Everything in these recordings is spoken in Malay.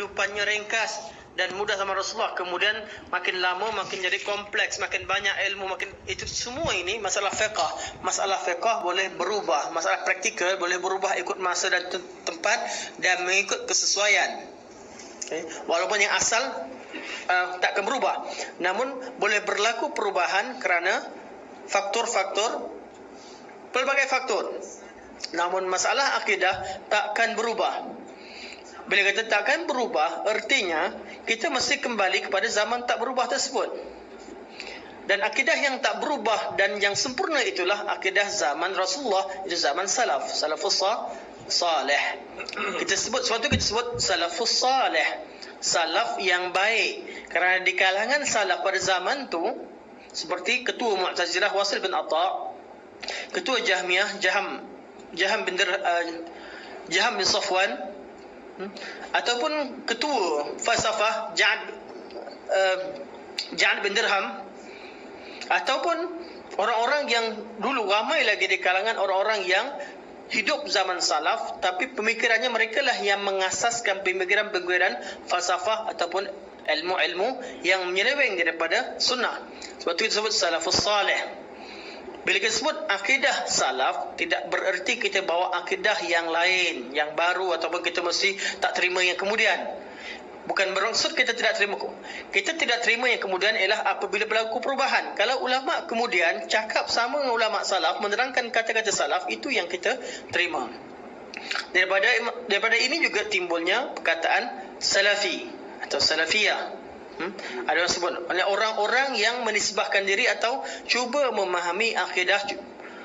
kehidupannya ringkas dan mudah sama Rasulullah. Kemudian makin lama makin jadi kompleks makin banyak ilmu makin itu semua ini masalah fiqh masalah fiqh boleh berubah masalah praktikal boleh berubah ikut masa dan tempat dan mengikut kesesuaian. Okay. walaupun yang asal uh, tak akan berubah. Namun boleh berlaku perubahan kerana faktor-faktor pelbagai faktor. Namun masalah akidah takkan berubah bila kata takkan berubah, artinya kita mesti kembali kepada zaman tak berubah tersebut. Dan akidah yang tak berubah dan yang sempurna itulah akidah zaman Rasulullah, itu zaman salaf, salafus salih. Kita sebut sesuatu kita sebut salafus salih, salaf yang baik. Kerana di kalangan salaf pada zaman tu seperti ketua Mu'tazilah Wasil bin Atha, ketua Jahmiyah Jaham Jaham bin uh, Jaham bin Safwan Hmm? ataupun ketua falsafah Ja'ad uh, Ja'ad bin Dirham. Ataupun orang-orang yang dulu ramai lagi di kalangan orang-orang yang hidup zaman salaf tapi pemikirannya mereka lah yang mengasaskan pemikiran-pemikiran falsafah ataupun ilmu-ilmu yang menyeleweng daripada sunnah. Sebab itu disebut salafus salih bila kita sebut akidah salaf, tidak bererti kita bawa akidah yang lain, yang baru ataupun kita mesti tak terima yang kemudian. Bukan bermaksud kita tidak terima. Kita tidak terima yang kemudian ialah apabila berlaku perubahan. Kalau ulama kemudian cakap sama dengan ulama salaf, menerangkan kata-kata salaf, itu yang kita terima. Daripada daripada ini juga timbulnya perkataan salafi atau salafiyah. Hmm? Ada orang sebut orang-orang yang menisbahkan diri atau cuba memahami akidah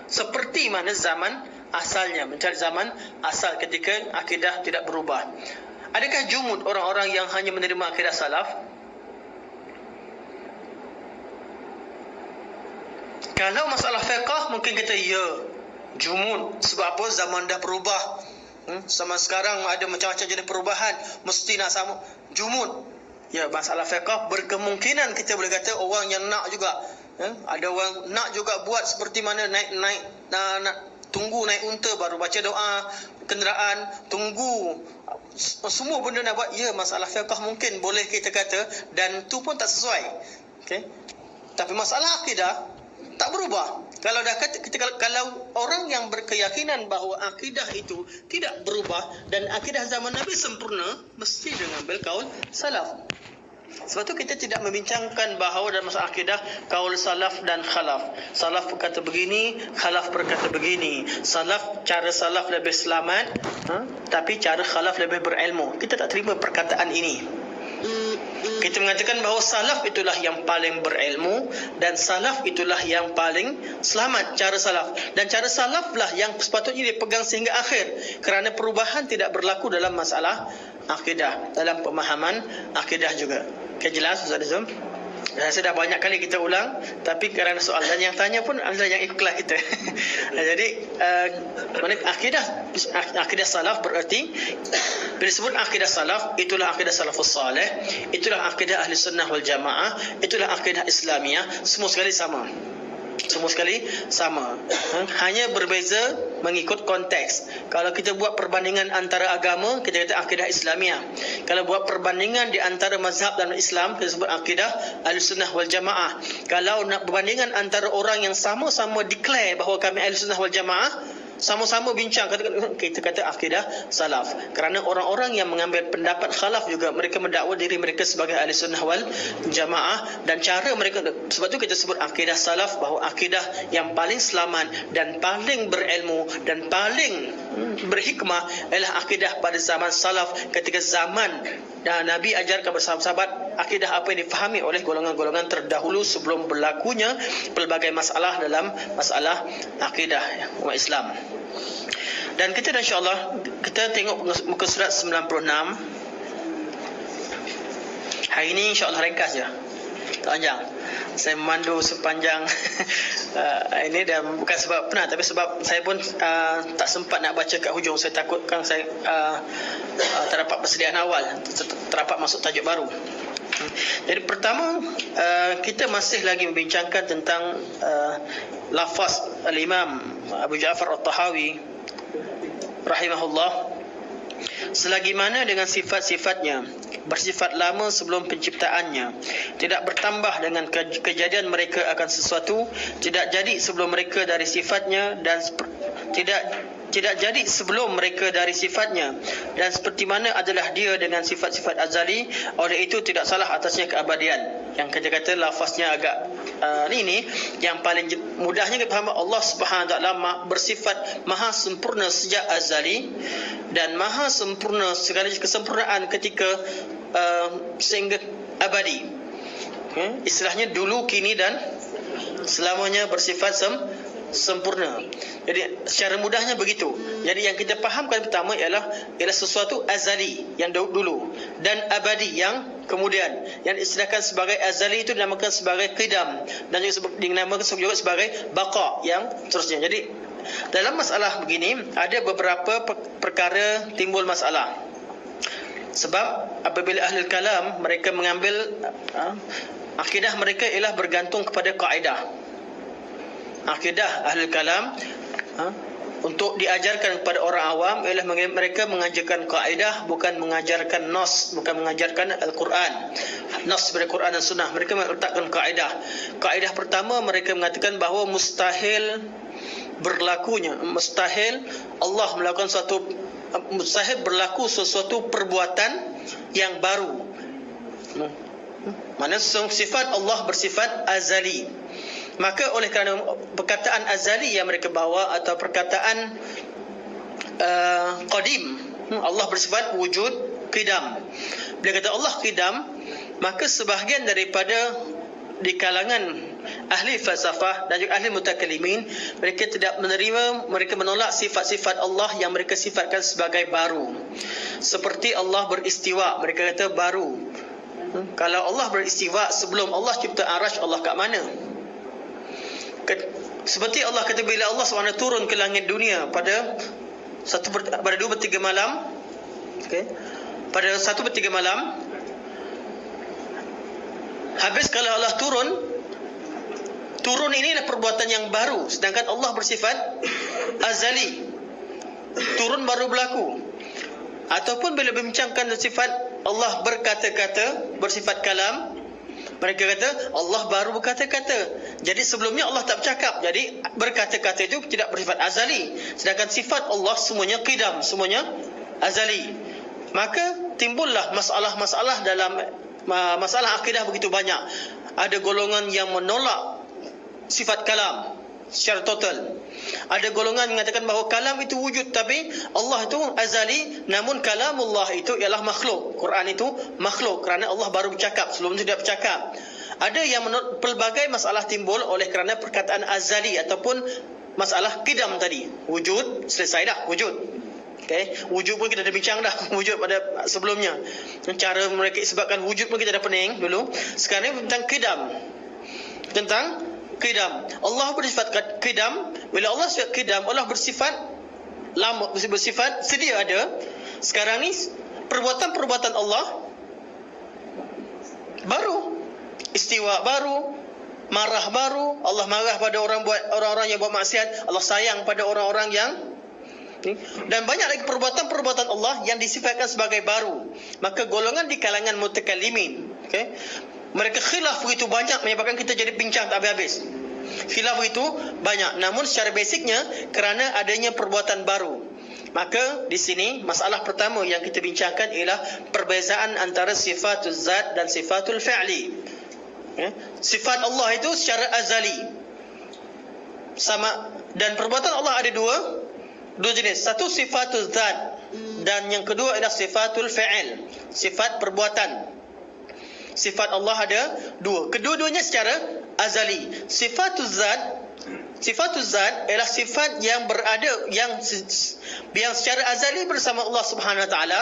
seperti mana zaman asalnya, mencari zaman asal ketika akidah tidak berubah. Adakah jumud orang-orang yang hanya menerima akidah salaf? Kalau masalah fiqah mungkin kita ya jumud sebab apa zaman dah berubah. Hmm? Sama sekarang ada macam-macam jenis perubahan mesti nak sama jumud Ya, masalah fiqh berkemungkinan kita boleh kata orang yang nak juga. Ya, ada orang nak juga buat seperti mana naik naik nak, nak tunggu naik unta baru baca doa kenderaan tunggu semua benda nak buat ya masalah fiqh mungkin boleh kita kata dan tu pun tak sesuai okey tapi masalah akidah tak berubah kalau dah kita kalau orang yang berkeyakinan bahawa akidah itu tidak berubah dan akidah zaman Nabi sempurna mesti dengan kaul salaf sebab tu kita tidak membincangkan bahawa dalam masalah akidah kaul salaf dan khalaf. Salaf berkata begini, khalaf berkata begini. Salaf cara salaf lebih selamat, ha? tapi cara khalaf lebih berilmu. Kita tak terima perkataan ini. Kita mengatakan bahawa salaf itulah yang paling berilmu dan salaf itulah yang paling selamat cara salaf dan cara salaflah yang sepatutnya dipegang sehingga akhir kerana perubahan tidak berlaku dalam masalah akidah dalam pemahaman akidah juga. Okay, jelas Ustaz Azam? Saya dah banyak kali kita ulang tapi kerana soalan yang tanya pun adalah yang ikhlas kita. Jadi uh, akidah akidah salaf berarti bila sebut akidah salaf itulah akidah salafus salih, itulah akidah ahli sunnah wal jamaah, itulah akidah Islamiyah semua sekali sama semua sekali? Sama. Ha? hanya berbeza mengikut konteks. Kalau kita buat perbandingan antara agama kita kata akidah Islamiah. Kalau buat perbandingan di antara mazhab dan Islam kita sebut akidah Ahlussunnah wal Jamaah. Kalau nak perbandingan antara orang yang sama-sama declare bahawa kami Ahlussunnah wal Jamaah sama-sama bincang. Kata kita kata akidah salaf. Kerana orang-orang yang mengambil pendapat khalaf juga mereka mendakwa diri mereka sebagai ahli sunnah wal jamaah. Dan cara mereka sebab tu kita sebut akidah salaf bahawa akidah yang paling selamat dan paling berilmu dan paling berhikmah adalah akidah pada zaman salaf. Ketika zaman dan Nabi ajarkan bersama sahabat akidah apa yang difahami oleh golongan-golongan terdahulu sebelum berlakunya pelbagai masalah dalam masalah akidah umat Islam. Dan kita insya-Allah kita tengok muka surat 96. Hari ini insya-Allah ringkas je. Tak panjang. Saya memandu sepanjang uh, ini dan bukan sebab penat tapi sebab saya pun uh, tak sempat nak baca kat hujung. Saya takutkan saya uh, uh, tak dapat persediaan awal, terdapat masuk tajuk baru. Jadi pertama uh, kita masih lagi membincangkan tentang uh, lafaz al-Imam Abu Ja'far At-Tahawi rahimahullah selagi mana dengan sifat-sifatnya bersifat lama sebelum penciptaannya tidak bertambah dengan ke- kejadian mereka akan sesuatu tidak jadi sebelum mereka dari sifatnya dan tidak tidak jadi sebelum mereka dari sifatnya. Dan seperti mana adalah dia dengan sifat-sifat azali oleh itu tidak salah atasnya keabadian. Yang kita kata lafaznya agak uh, ni ni yang paling mudahnya kita faham Allah Subhanahu taala bersifat maha sempurna sejak azali dan maha sempurna segala kesempurnaan ketika uh, sehingga abadi. Hmm? istilahnya dulu kini dan selamanya bersifat sem sempurna. Jadi secara mudahnya begitu. Jadi yang kita fahamkan pertama ialah ialah sesuatu azali yang dulu dan abadi yang kemudian yang istilahkan sebagai azali itu dinamakan sebagai qidam dan juga dinamakan juga sebagai baqa yang terusnya. Jadi dalam masalah begini ada beberapa perkara timbul masalah. Sebab apabila ahli kalam mereka mengambil uh, akidah mereka ialah bergantung kepada kaedah akidah ahli kalam ha, untuk diajarkan kepada orang awam ialah mereka mengajarkan kaedah bukan mengajarkan nas bukan mengajarkan al-Quran. Nas dari Quran dan sunnah. Mereka meletakkan kaedah. Kaedah pertama mereka mengatakan bahawa mustahil berlakunya. Mustahil Allah melakukan suatu mustahil berlaku sesuatu perbuatan yang baru. Mana sifat Allah bersifat azali maka oleh kerana perkataan azali yang mereka bawa atau perkataan uh, qadim hmm, Allah bersifat wujud qidam. Bila kata Allah qidam maka sebahagian daripada di kalangan ahli falsafah dan juga ahli mutakallimin mereka tidak menerima mereka menolak sifat-sifat Allah yang mereka sifatkan sebagai baru. Seperti Allah beristiwa mereka kata baru. Hmm, kalau Allah beristiwa sebelum Allah cipta arash Allah kat mana seperti Allah kata bila Allah SWT turun ke langit dunia pada satu pada dua bertiga malam okay, pada satu bertiga malam habis kalau Allah turun turun ini adalah perbuatan yang baru. Sedangkan Allah bersifat azali. Turun baru berlaku. Ataupun bila bincangkan sifat Allah berkata-kata bersifat kalam mereka kata Allah baru berkata-kata. Jadi sebelumnya Allah tak bercakap. Jadi berkata-kata itu tidak bersifat azali. Sedangkan sifat Allah semuanya qidam, semuanya azali. Maka timbullah masalah-masalah dalam masalah akidah begitu banyak. Ada golongan yang menolak sifat kalam secara total. Ada golongan mengatakan bahawa kalam itu wujud tapi Allah itu azali namun kalamullah itu ialah makhluk. Quran itu makhluk kerana Allah baru bercakap sebelum itu tidak bercakap. Ada yang menurut pelbagai masalah timbul oleh kerana perkataan azali ataupun masalah kidam tadi. Wujud selesai dah wujud. Okay. Wujud pun kita dah bincang dah Wujud pada sebelumnya Cara mereka sebabkan wujud pun kita dah pening dulu Sekarang tentang kidam Tentang qidam. Allah bersifat qidam. Bila Allah bersifat qidam, Allah bersifat lama bersifat sedia ada. Sekarang ni perbuatan-perbuatan Allah baru. Istiwa baru, marah baru, Allah marah pada orang buat orang-orang yang buat maksiat, Allah sayang pada orang-orang yang dan banyak lagi perbuatan-perbuatan Allah yang disifatkan sebagai baru. Maka golongan di kalangan mutakallimin, okey mereka khilaf begitu banyak menyebabkan kita jadi pincang tak habis-habis. Khilaf itu banyak. Namun secara basicnya kerana adanya perbuatan baru. Maka di sini masalah pertama yang kita bincangkan ialah perbezaan antara sifatul zat dan sifatul fi'li. Ya? Sifat Allah itu secara azali. Sama dan perbuatan Allah ada dua dua jenis. Satu sifatul zat dan yang kedua adalah sifatul fi'il. Sifat perbuatan sifat Allah ada dua. Kedua-duanya secara azali. Sifatul zat Sifatul zat ialah sifat yang berada yang yang secara azali bersama Allah Subhanahu Wa Taala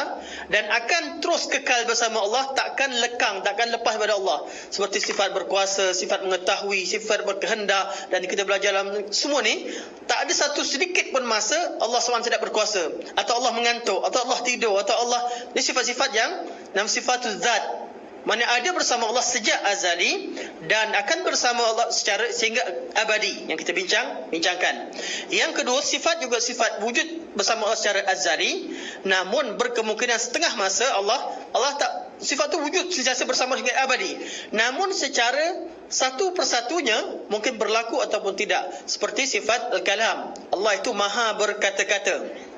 dan akan terus kekal bersama Allah takkan lekang takkan lepas daripada Allah seperti sifat berkuasa sifat mengetahui sifat berkehendak dan kita belajar dalam semua ni tak ada satu sedikit pun masa Allah SWT tidak berkuasa atau Allah mengantuk atau Allah tidur atau Allah ni sifat-sifat yang nama sifatul zat mana ada bersama Allah sejak azali dan akan bersama Allah secara sehingga abadi yang kita bincang bincangkan. Yang kedua sifat juga sifat wujud bersama Allah secara azali. Namun berkemungkinan setengah masa Allah Allah tak sifat itu wujud sentiasa bersama hingga abadi. Namun secara satu persatunya mungkin berlaku ataupun tidak. Seperti sifat al-kalam. Allah itu maha berkata-kata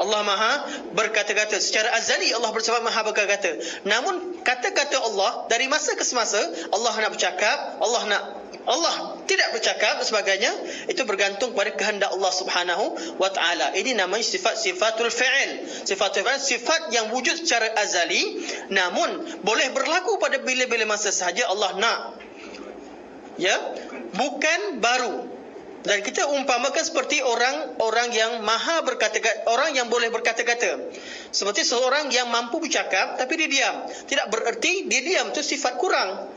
Allah Maha berkata-kata secara azali Allah bersifat Maha berkata-kata. Namun kata-kata Allah dari masa ke semasa Allah nak bercakap, Allah nak Allah tidak bercakap sebagainya itu bergantung pada kehendak Allah Subhanahu wa taala. Ini namanya sifat sifatul fi'il. Sifatul fi'il sifat yang wujud secara azali namun boleh berlaku pada bila-bila masa sahaja Allah nak. Ya, bukan baru. Dan kita umpamakan seperti orang orang yang maha berkata-kata, orang yang boleh berkata-kata. Seperti seorang yang mampu bercakap tapi dia diam. Tidak bererti dia diam itu sifat kurang.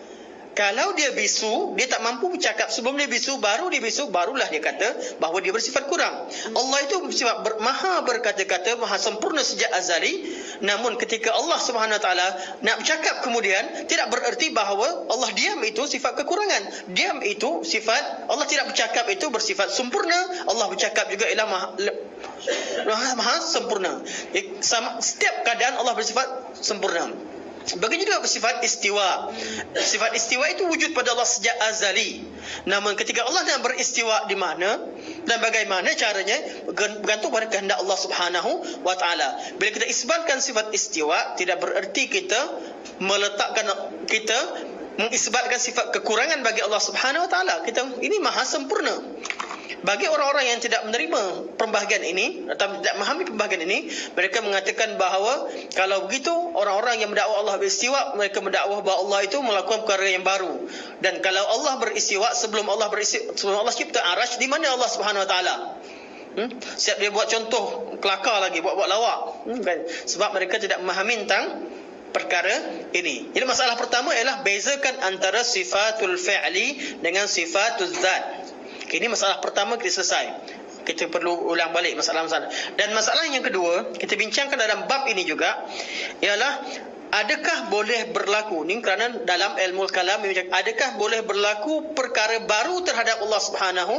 Kalau dia bisu, dia tak mampu bercakap sebelum dia bisu, baru dia bisu, barulah dia kata bahawa dia bersifat kurang. Allah itu bersifat ber, maha berkata-kata, maha sempurna sejak azali. Namun ketika Allah Subhanahu taala nak bercakap kemudian, tidak bererti bahawa Allah diam itu sifat kekurangan. Diam itu sifat Allah tidak bercakap itu bersifat sempurna. Allah bercakap juga ialah maha, maha, maha sempurna. Setiap keadaan Allah bersifat sempurna. Begitu juga bersifat istiwa. Sifat istiwa itu wujud pada Allah sejak azali. Namun ketika Allah nak beristiwa di mana dan bagaimana caranya bergantung pada kehendak Allah Subhanahu wa taala. Bila kita isbatkan sifat istiwa tidak bererti kita meletakkan kita mengisbatkan sifat kekurangan bagi Allah Subhanahu wa taala. Kita ini maha sempurna. Bagi orang-orang yang tidak menerima pembahagian ini atau tidak memahami pembahagian ini, mereka mengatakan bahawa kalau begitu orang-orang yang mendakwa Allah beristiwa, mereka mendakwa bahawa Allah itu melakukan perkara yang baru. Dan kalau Allah beristiwa sebelum Allah beristiwa, sebelum Allah cipta arash, di mana Allah Subhanahu Wa Taala? Hmm? Siap dia buat contoh kelakar lagi, buat-buat lawak. Hmm, kan? Sebab mereka tidak memahami tentang perkara ini. Jadi masalah pertama ialah bezakan antara sifatul fi'li dengan sifatul zat. Ini masalah pertama kita selesai. Kita perlu ulang balik masalah-masalah. Dan masalah yang kedua, kita bincangkan dalam bab ini juga ialah adakah boleh berlaku ni kerana dalam ilmu kalam adakah boleh berlaku perkara baru terhadap Allah Subhanahu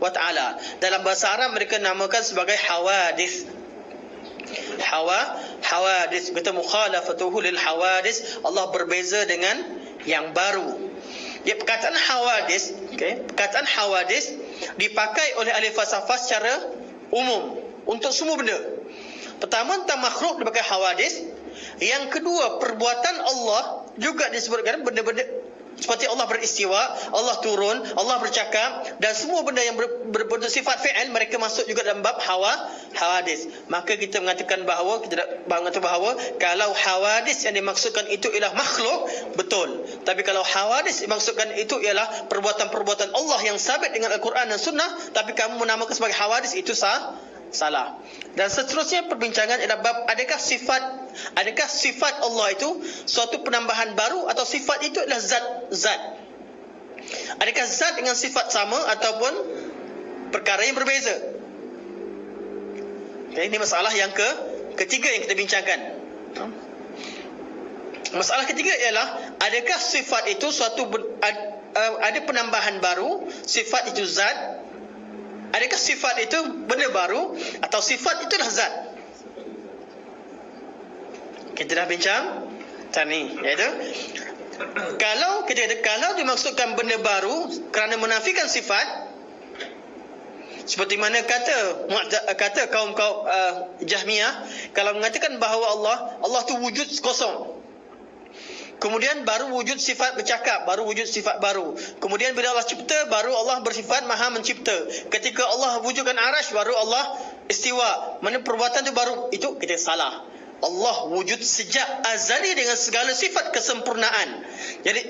wa taala. Dalam bahasa Arab mereka namakan sebagai hawadis. Hawa hawadis kita mukhalafatuhu lil hawadis Allah berbeza dengan yang baru. Ya, perkataan hawadis, okay, perkataan hawadis dipakai oleh ahli falsafah secara umum untuk semua benda. Pertama tentang makhluk dipakai hawadis. Yang kedua, perbuatan Allah juga disebutkan benda-benda seperti Allah beristiwa, Allah turun, Allah bercakap dan semua benda yang ber, ber, sifat fi'il mereka masuk juga dalam bab hawa hawadis. Maka kita mengatakan bahawa kita mengatakan bahawa kalau hawadis yang dimaksudkan itu ialah makhluk, betul. Tapi kalau hawadis dimaksudkan itu ialah perbuatan-perbuatan Allah yang sabit dengan Al-Quran dan Sunnah, tapi kamu menamakan sebagai hawadis itu sah salah. Dan seterusnya perbincangan ialah bab adakah sifat adakah sifat Allah itu suatu penambahan baru atau sifat itu adalah zat zat. Adakah zat dengan sifat sama ataupun perkara yang berbeza? Okay, ini masalah yang ke ketiga yang kita bincangkan. Masalah ketiga ialah adakah sifat itu suatu ada penambahan baru, sifat itu zat Adakah sifat itu benda baru atau sifat itu dah zat? Kita dah bincang tadi, iaitu kalau kita kata kalau dimaksudkan benda baru kerana menafikan sifat seperti mana kata kata kaum kaum uh, Jahmiyah kalau mengatakan bahawa Allah Allah tu wujud kosong Kemudian baru wujud sifat bercakap, baru wujud sifat baru. Kemudian bila Allah cipta, baru Allah bersifat maha mencipta. Ketika Allah wujudkan arash, baru Allah istiwa. Mana perbuatan itu baru? Itu kita salah. Allah wujud sejak azali dengan segala sifat kesempurnaan. Jadi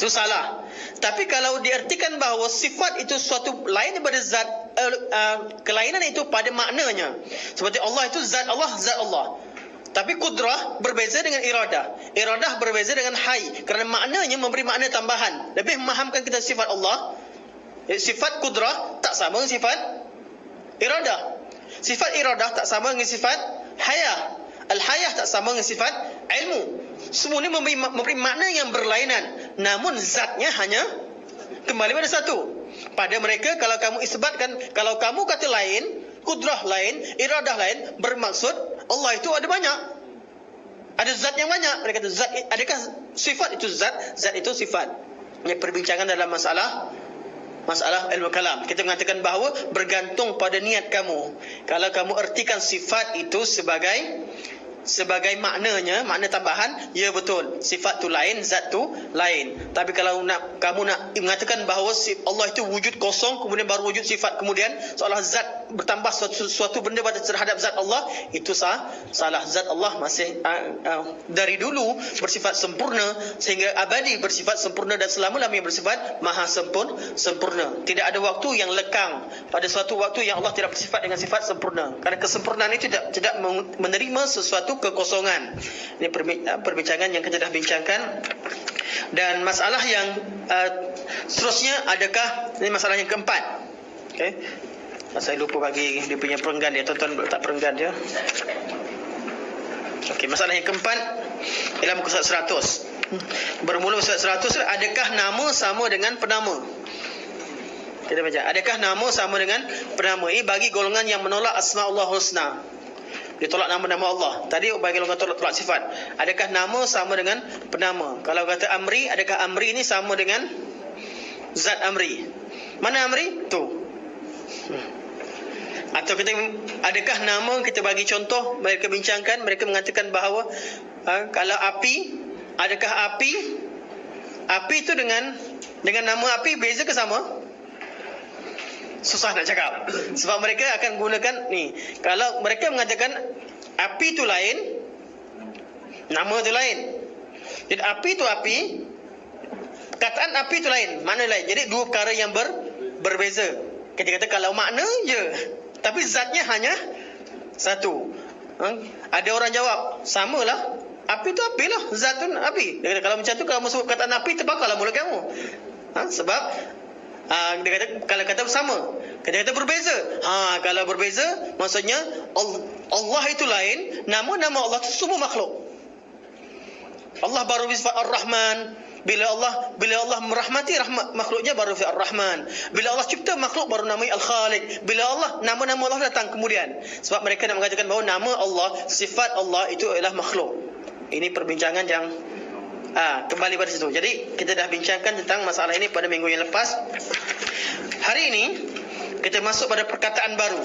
itu salah. Tapi kalau diartikan bahawa sifat itu suatu lain daripada zat uh, uh, kelainan itu pada maknanya. Seperti Allah itu zat Allah, zat Allah. Tapi kudrah berbeza dengan iradah. Iradah berbeza dengan hai. Kerana maknanya memberi makna tambahan. Lebih memahamkan kita sifat Allah. Eh, sifat kudrah tak sama dengan sifat iradah. Sifat iradah tak sama dengan sifat hayah. Al-hayah tak sama dengan sifat ilmu. Semua ini memberi, memberi makna yang berlainan. Namun zatnya hanya kembali pada satu. Pada mereka kalau kamu isbatkan, kalau kamu kata lain, kudrah lain, iradah lain bermaksud Allah itu ada banyak. Ada zat yang banyak. Mereka kata zat adakah sifat itu zat? Zat itu sifat. Ini perbincangan dalam masalah masalah ilmu kalam. Kita mengatakan bahawa bergantung pada niat kamu. Kalau kamu ertikan sifat itu sebagai sebagai maknanya, makna tambahan, ya betul. Sifat tu lain, zat tu lain. Tapi kalau nak kamu nak mengatakan bahawa Allah itu wujud kosong, kemudian baru wujud sifat, kemudian seolah zat bertambah suatu, suatu benda pada terhadap zat Allah, itu sah, salah. Zat Allah masih uh, uh, dari dulu bersifat sempurna sehingga abadi bersifat sempurna dan selama-lamanya bersifat maha sempurna, sempurna. Tidak ada waktu yang lekang pada suatu waktu yang Allah tidak bersifat dengan sifat sempurna. Karena kesempurnaan itu tidak tidak menerima sesuatu kekosongan. Ini ah, perbincangan yang kita dah bincangkan. Dan masalah yang uh, seterusnya adakah ini masalah yang keempat. Okey. Saya lupa bagi dia punya perenggan dia. Tuan-tuan letak perenggan dia. Okey, masalah yang keempat ialah muka surat 100. Bermula surat 100 adakah nama sama dengan penama? Kita baca. Adakah nama sama dengan penama? Ini bagi golongan yang menolak asma-Allah husna. Dia tolak nama-nama Allah. Tadi bagi orang kata tolak sifat. Adakah nama sama dengan penama? Kalau kata Amri, adakah Amri ini sama dengan zat Amri? Mana Amri? Tu. Hmm. Atau kita adakah nama kita bagi contoh mereka bincangkan mereka mengatakan bahawa ha, kalau api adakah api api itu dengan dengan nama api beza ke sama? Susah nak cakap. Sebab mereka akan gunakan ni. Kalau mereka mengatakan api tu lain, nama tu lain. Jadi api tu api, kataan api tu lain. Mana lain? Jadi dua perkara yang ber, berbeza. Kita kata kalau makna je. Tapi zatnya hanya satu. Ha? Ada orang jawab, samalah. Api tu api lah. Zat tu api. Dia kata, kalau macam tu, kalau masuk kataan api, terbakarlah mulut kamu. Ha? Sebab Ah, dia kata kalau kata sama. Dia kata berbeza. Ha kalau berbeza maksudnya Allah itu lain, nama-nama Allah itu semua makhluk. Allah baru bersifat Ar-Rahman. Bila Allah bila Allah merahmati rahmat makhluknya baru fi Ar-Rahman. Bila Allah cipta makhluk baru namai Al-Khaliq. Bila Allah nama-nama Allah datang kemudian. Sebab mereka nak mengatakan bahawa nama Allah, sifat Allah itu adalah makhluk. Ini perbincangan yang Ha, kembali pada situ. Jadi kita dah bincangkan tentang masalah ini pada minggu yang lepas. Hari ini kita masuk pada perkataan baru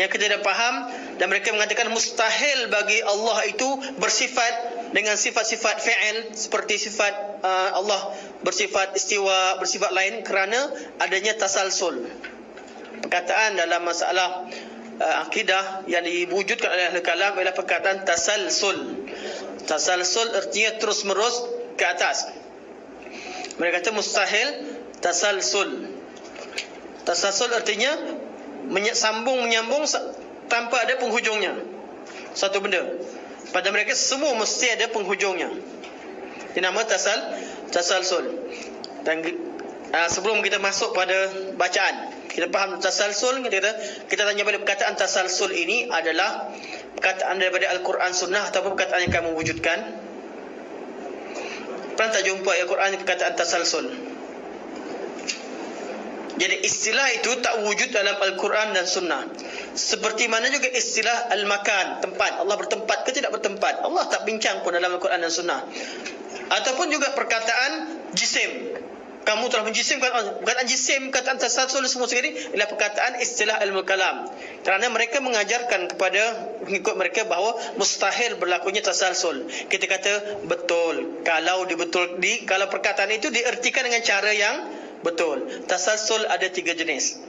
yang kita dah faham dan mereka mengatakan mustahil bagi Allah itu bersifat dengan sifat-sifat fi'il seperti sifat uh, Allah bersifat istiwa, bersifat lain kerana adanya tasalsul. Perkataan dalam masalah uh, akidah yang diwujudkan oleh ahli kalam ialah perkataan tasalsul. Tasalsul artinya terus menerus ke atas. Mereka kata mustahil tasalsul. Tasalsul artinya sambung menyambung tanpa ada penghujungnya. Satu benda. Pada mereka semua mesti ada penghujungnya. Ini nama tasal tasalsul. Dan uh, sebelum kita masuk pada bacaan, kita faham tasalsul kita kata kita tanya balik perkataan tasalsul ini adalah perkataan daripada Al-Quran Sunnah ataupun perkataan yang kamu wujudkan? Pernah tak jumpa Al-Quran perkataan tasalsul? Jadi istilah itu tak wujud dalam Al-Quran dan Sunnah. Seperti mana juga istilah Al-Makan, tempat. Allah bertempat ke tidak bertempat? Allah tak bincang pun dalam Al-Quran dan Sunnah. Ataupun juga perkataan jisim kamu telah menjisimkan perkataan jisim perkataan tasalsul semua sekali ialah perkataan istilah ilmu kalam kerana mereka mengajarkan kepada pengikut mereka bahawa mustahil berlakunya tasalsul. Kita kata betul. Kalau dibetul di kalau perkataan itu diertikan dengan cara yang betul. Tasalsul ada tiga jenis.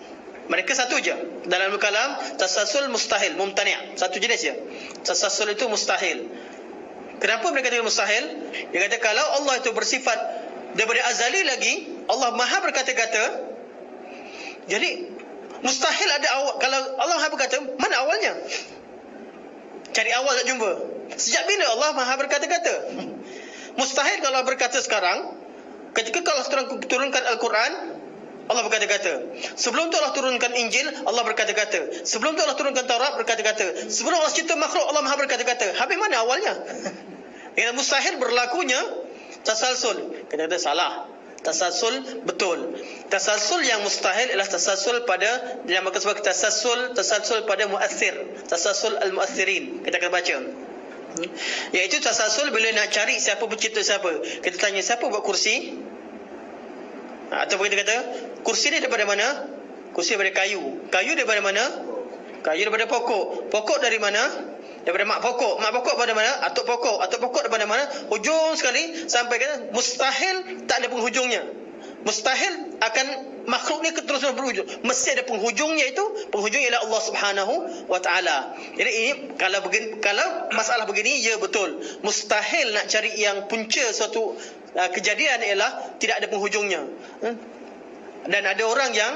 Mereka satu je. Dalam ilmu kalam tasalsul mustahil mumtani' satu jenis je. Tasalsul itu mustahil. Kenapa mereka kata mustahil? Dia kata kalau Allah itu bersifat daripada azali lagi Allah Maha berkata-kata jadi mustahil ada awal kalau Allah Maha berkata mana awalnya cari awal tak jumpa sejak bila Allah Maha berkata-kata mustahil kalau berkata sekarang ketika kalau turunkan Al-Quran Allah berkata-kata. Sebelum tu Allah turunkan Injil, Allah berkata-kata. Sebelum tu Allah turunkan Taurat, berkata-kata. Sebelum Allah cipta makhluk, Allah maha berkata-kata. Habis mana awalnya? Yang mustahil berlakunya tasalsul. Kita kata salah. tasalsul betul. Tasalsul yang mustahil ialah tasalsul pada yang maka sebab tasalsul tasalsul pada muassir, tasalsul al-muassirin. Kita akan baca. Iaitu tasalsul bila nak cari siapa pencipta siapa. Kita tanya siapa buat kursi? Atau kita kata kursi ni daripada mana? Kursi daripada kayu. Kayu daripada mana? Kayu daripada pokok. Pokok dari mana? Daripada mak pokok. Mak pokok pada mana? Atuk pokok. Atuk pokok daripada mana? Hujung sekali sampai kata mustahil tak ada penghujungnya. Mustahil akan makhluk ni terus berhujung mesti ada penghujungnya itu. Penghujung ialah Allah Subhanahu wa taala. Jadi ini kalau begini kalau masalah begini ya betul. Mustahil nak cari yang punca suatu uh, kejadian ialah tidak ada penghujungnya. Hmm? dan ada orang yang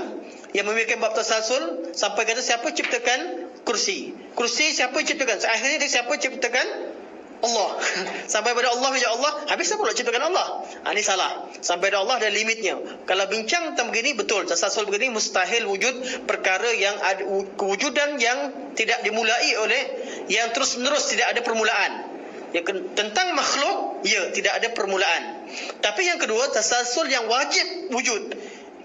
yang memikirkan bab tasalsul sampai kata siapa ciptakan kursi. Kursi siapa ciptakan? Akhirnya dia siapa ciptakan? Allah. Sampai pada Allah ya Allah, habis siapa nak ciptakan Allah? Ha, ini salah. Sampai pada Allah ada limitnya. Kalau bincang tentang begini betul, tasasul begini mustahil wujud perkara yang ada kewujudan yang tidak dimulai oleh yang terus-menerus tidak ada permulaan. Yang tentang makhluk, ya tidak ada permulaan. Tapi yang kedua, tasasul yang wajib wujud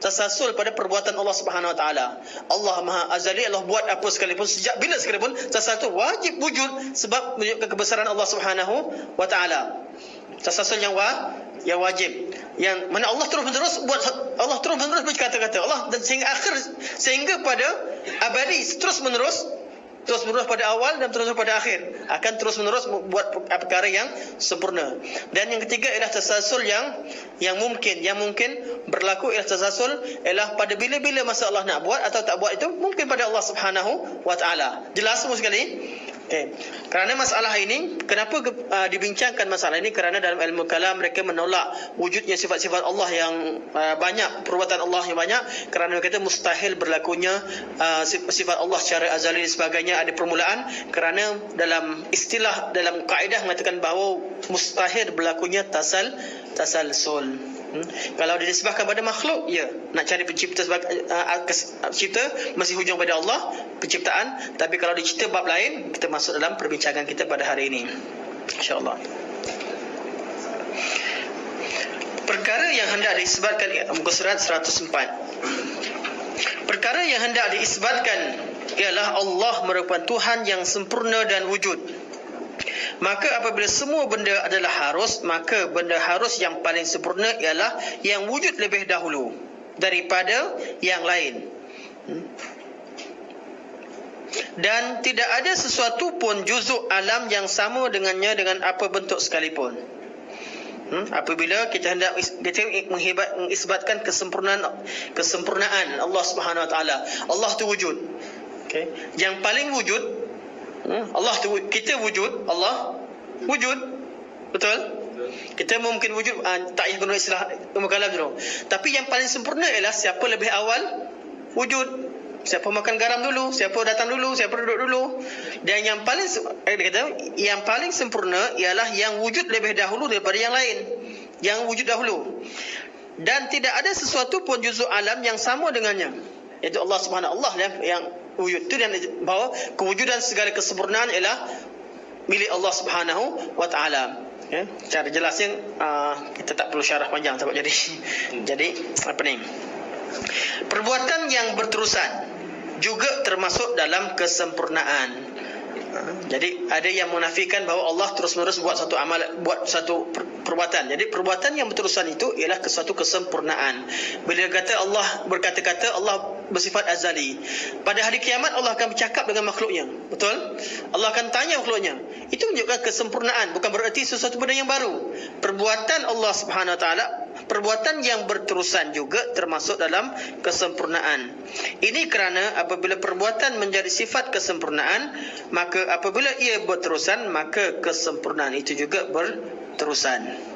tasasul pada perbuatan Allah Subhanahu Wa Taala. Allah Maha Azali Allah buat apa sekalipun sejak bila sekalipun tasasul wajib wujud sebab menunjukkan kebesaran Allah Subhanahu Wa Taala. Tasasul yang wa yang wajib yang mana Allah terus menerus buat Allah terus menerus berkata-kata Allah dan sehingga akhir sehingga pada abadi terus menerus terus menerus pada awal dan terus pada akhir akan terus menerus buat perkara yang sempurna dan yang ketiga ialah tasasul yang yang mungkin yang mungkin berlaku ialah tasasul ialah pada bila-bila masa Allah nak buat atau tak buat itu mungkin pada Allah Subhanahu wa taala jelas semua sekali Okay. Kerana masalah ini, kenapa uh, dibincangkan masalah ini? Kerana dalam ilmu kalam mereka menolak wujudnya sifat-sifat Allah yang uh, banyak, perbuatan Allah yang banyak. Kerana mereka kata mustahil berlakunya uh, sifat Allah secara azali dan sebagainya ada permulaan. Kerana dalam istilah, dalam kaedah mengatakan bahawa mustahil berlakunya tasal, tasal sol. Hmm? Kalau dia disebabkan pada makhluk, ya. Nak cari pencipta sebagai uh, pencipta mesti hujung pada Allah penciptaan. Tapi kalau dicipta bab lain, kita masuk dalam perbincangan kita pada hari ini. Insya-Allah. Perkara yang hendak diisbatkan muka surat 104. Perkara yang hendak diisbatkan ialah Allah merupakan Tuhan yang sempurna dan wujud. Maka apabila semua benda adalah harus, maka benda harus yang paling sempurna ialah yang wujud lebih dahulu daripada yang lain. Dan tidak ada sesuatu pun juzuk alam yang sama dengannya dengan apa bentuk sekalipun. Hmm? Apabila kita hendak kita menghebat mengisbatkan kesempurnaan kesempurnaan Allah Subhanahu Wa Taala, Allah tu wujud. Okay. Yang paling wujud Hmm? Allah tu kita wujud, Allah wujud. Betul? Kita mungkin wujud uh, tak payah guna istilah kalam dulu. Tapi yang paling sempurna ialah siapa lebih awal wujud. Siapa makan garam dulu, siapa datang dulu, siapa duduk dulu. Dan yang paling eh, dia kata yang paling sempurna ialah yang wujud lebih dahulu daripada yang lain. Yang wujud dahulu. Dan tidak ada sesuatu pun juzuk alam yang sama dengannya. Itu Allah Subhanahu Allah yang, yang wujud itu dan bahawa kewujudan segala kesempurnaan ialah milik Allah Subhanahu wa taala. Ya, cara jelasnya uh, kita tak perlu syarah panjang sebab jadi jadi apa ni? Perbuatan yang berterusan juga termasuk dalam kesempurnaan. Uh, jadi ada yang menafikan bahawa Allah terus-menerus buat satu amal buat satu perbuatan. Jadi perbuatan yang berterusan itu ialah satu kesempurnaan. Bila kata Allah berkata-kata Allah bersifat azali. Pada hari kiamat Allah akan bercakap dengan makhluknya. Betul? Allah akan tanya makhluknya. Itu menunjukkan kesempurnaan, bukan bererti sesuatu benda yang baru. Perbuatan Allah Subhanahu Wa Taala, perbuatan yang berterusan juga termasuk dalam kesempurnaan. Ini kerana apabila perbuatan menjadi sifat kesempurnaan, maka apabila ia berterusan, maka kesempurnaan itu juga berterusan.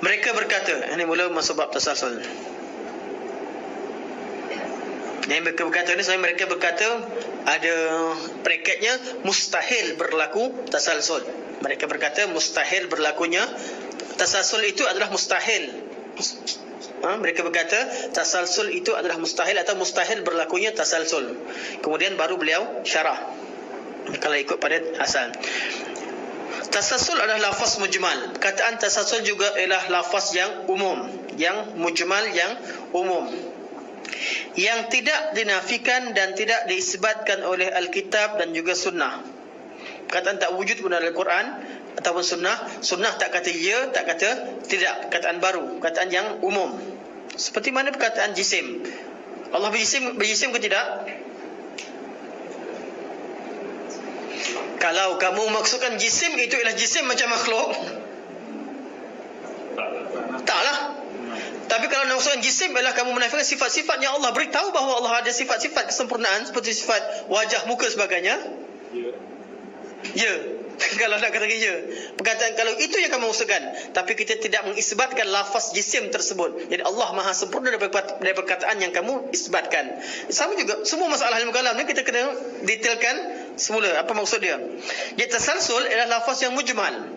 Mereka berkata, ini mula masuk bab tasalsul. Yang mereka berkata ni sebenarnya mereka berkata ada bracketnya mustahil berlaku tasalsul. Mereka berkata mustahil berlakunya tasalsul itu adalah mustahil. Ha? mereka berkata tasalsul itu adalah mustahil atau mustahil berlakunya tasalsul. Kemudian baru beliau syarah kalau ikut pada asal. Tasasul adalah lafaz mujmal. Perkataan tasasul juga ialah lafaz yang umum, yang mujmal yang umum. Yang tidak dinafikan dan tidak diisbatkan oleh Alkitab dan juga sunnah. Perkataan tak wujud pun dalam Al-Quran ataupun sunnah. Sunnah tak kata ya, tak kata tidak. Perkataan baru, perkataan yang umum. Seperti mana perkataan jisim. Allah berjisim, berjisim ke tidak? Kalau kamu maksudkan jisim itu ialah jisim macam makhluk. Taklah. Maksudkan jisim ialah kamu menafikan sifat-sifat yang Allah beritahu bahawa Allah ada sifat-sifat kesempurnaan seperti sifat wajah, muka sebagainya. Ya. Ya. kalau nak kata ya. Perkataan kalau itu yang kamu maksudkan. Tapi kita tidak mengisbatkan lafaz jisim tersebut. Jadi Allah maha sempurna daripada perkataan yang kamu isbatkan. Sama juga. Semua masalah ilmu kalam ni kita kena detailkan semula apa maksud dia dia tasalsul ialah lafaz yang mujmal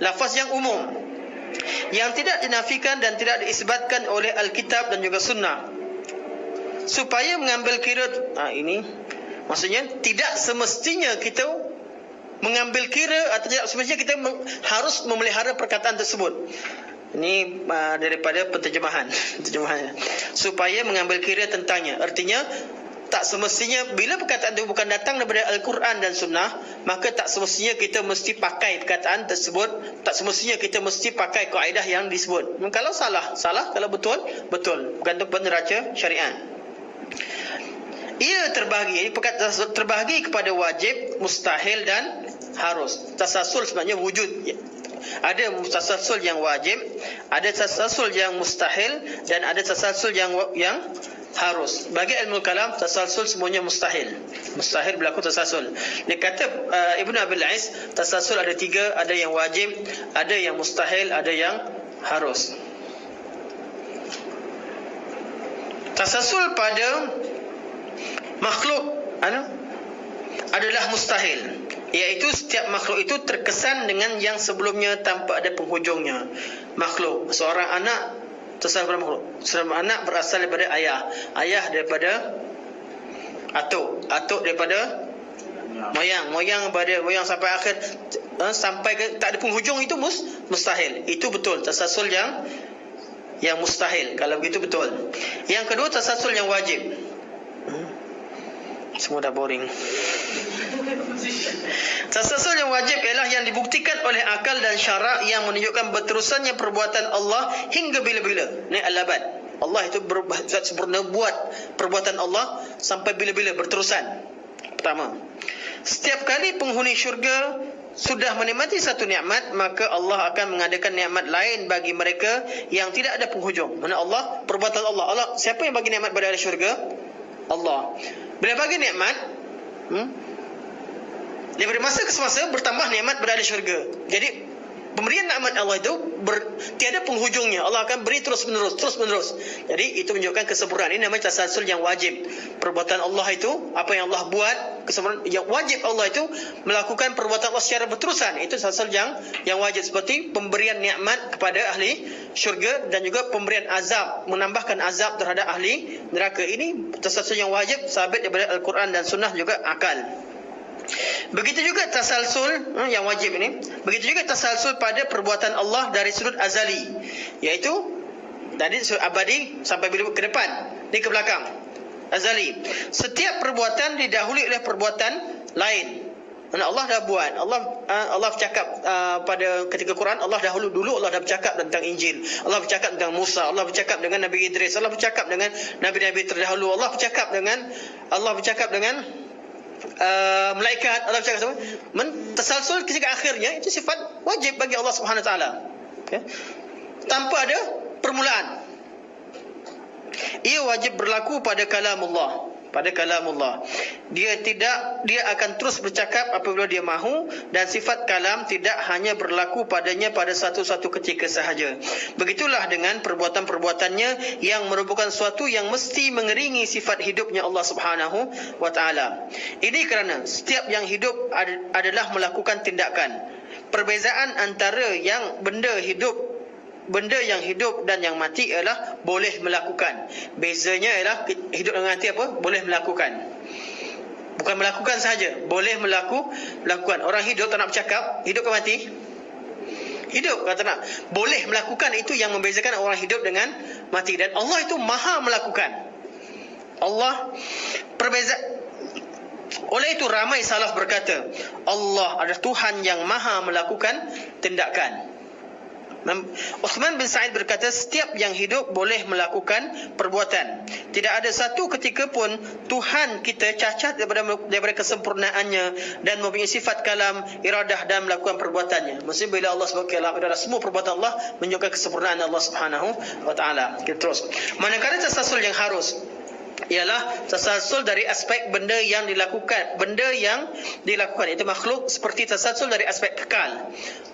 lafaz yang umum yang tidak dinafikan dan tidak diisbatkan oleh alkitab dan juga sunnah. Supaya mengambil kira ha, ini. Maksudnya tidak semestinya kita mengambil kira atau tidak semestinya kita harus memelihara perkataan tersebut. Ini uh, daripada penterjemahan. Supaya mengambil kira tentangnya. Artinya tak semestinya bila perkataan itu bukan datang daripada Al-Quran dan Sunnah maka tak semestinya kita mesti pakai perkataan tersebut tak semestinya kita mesti pakai kaedah yang disebut. Kalau salah salah. Kalau betul betul. Bergantung pada neraca syariat. Ia terbahagi perkataan terbahagi kepada wajib mustahil dan harus. Tasasul sebenarnya wujud. Ada tasasul yang wajib ada tasasul yang mustahil dan ada tasasul yang yang harus. Bagi ilmu kalam tasalsul semuanya mustahil. Mustahil berlaku tasalsul. Dia kata uh, Ibnu Abil Ais tasalsul ada tiga, ada yang wajib, ada yang mustahil, ada yang harus. Tasalsul pada makhluk anu adalah mustahil iaitu setiap makhluk itu terkesan dengan yang sebelumnya tanpa ada penghujungnya makhluk seorang anak tersal pada makhluk. Selama anak berasal daripada ayah. Ayah daripada atuk. Atuk daripada moyang. Moyang pada moyang sampai akhir. Eh, sampai ke, tak ada penghujung itu mus, mustahil. Itu betul. Tersasul yang yang mustahil. Kalau begitu betul. Yang kedua tersasul yang wajib. Hmm. Semua dah boring. Tasasul yang wajib ialah yang dibuktikan oleh akal dan syarak yang menunjukkan berterusannya perbuatan Allah hingga bila-bila. Ini al-abad. Allah itu berzat sempurna buat perbuatan Allah sampai bila-bila berterusan. Pertama. Setiap kali penghuni syurga sudah menikmati satu nikmat maka Allah akan mengadakan nikmat lain bagi mereka yang tidak ada penghujung. Mana Allah perbuatan Allah. Allah siapa yang bagi nikmat pada ahli syurga? Allah. Bila bagi nikmat, hmm, daripada masa ke semasa bertambah nikmat berada syurga. Jadi pemberian nikmat Allah itu ber, tiada penghujungnya. Allah akan beri terus menerus, terus menerus. Jadi itu menunjukkan kesempurnaan. Ini namanya tasalsul yang wajib. Perbuatan Allah itu apa yang Allah buat kesempurnaan yang wajib Allah itu melakukan perbuatan Allah secara berterusan. Itu tasalsul yang yang wajib seperti pemberian nikmat kepada ahli syurga dan juga pemberian azab, menambahkan azab terhadap ahli neraka. Ini tasalsul yang wajib sabit daripada Al-Quran dan Sunnah juga akal. Begitu juga tasalsul hmm, yang wajib ini. Begitu juga tasalsul pada perbuatan Allah dari sudut azali, yaitu dari sudut abadi sampai bila ke depan, ni ke belakang. Azali. Setiap perbuatan didahului oleh perbuatan lain. Mana Allah dah buat. Allah uh, Allah bercakap uh, pada ketika Quran Allah dahulu dulu Allah dah bercakap tentang Injil. Allah bercakap tentang Musa, Allah bercakap dengan Nabi Idris, Allah bercakap dengan nabi-nabi terdahulu. Allah bercakap dengan Allah bercakap dengan uh, malaikat Allah bercakap sama tersalsul ketika akhirnya itu sifat wajib bagi Allah Subhanahu taala. Okay. tanpa ada permulaan. Ia wajib berlaku pada kalam Allah pada kalam Allah. Dia tidak dia akan terus bercakap apabila dia mahu dan sifat kalam tidak hanya berlaku padanya pada satu-satu ketika sahaja. Begitulah dengan perbuatan-perbuatannya yang merupakan suatu yang mesti mengeringi sifat hidupnya Allah Subhanahu wa taala. Ini kerana setiap yang hidup adalah melakukan tindakan. Perbezaan antara yang benda hidup benda yang hidup dan yang mati ialah boleh melakukan. Bezanya ialah hidup dengan mati apa? Boleh melakukan. Bukan melakukan saja, boleh melaku, melakukan. Orang hidup tak nak bercakap, hidup ke mati? Hidup kata nak. Boleh melakukan itu yang membezakan orang hidup dengan mati dan Allah itu maha melakukan. Allah perbeza oleh itu ramai salaf berkata Allah adalah Tuhan yang maha melakukan tindakan. Uthman bin Sa'id berkata setiap yang hidup boleh melakukan perbuatan. Tidak ada satu ketika pun Tuhan kita cacat daripada daripada kesempurnaannya dan mempunyai sifat kalam, iradah dan melakukan perbuatannya. Maksudnya bila Allah sebut kalam adalah semua perbuatan Allah menunjukkan kesempurnaan Allah Subhanahu wa taala. Kita terus. Manakala tasasul yang harus ialah tasalsul dari aspek benda yang dilakukan benda yang dilakukan itu makhluk seperti tasalsul dari aspek kekal.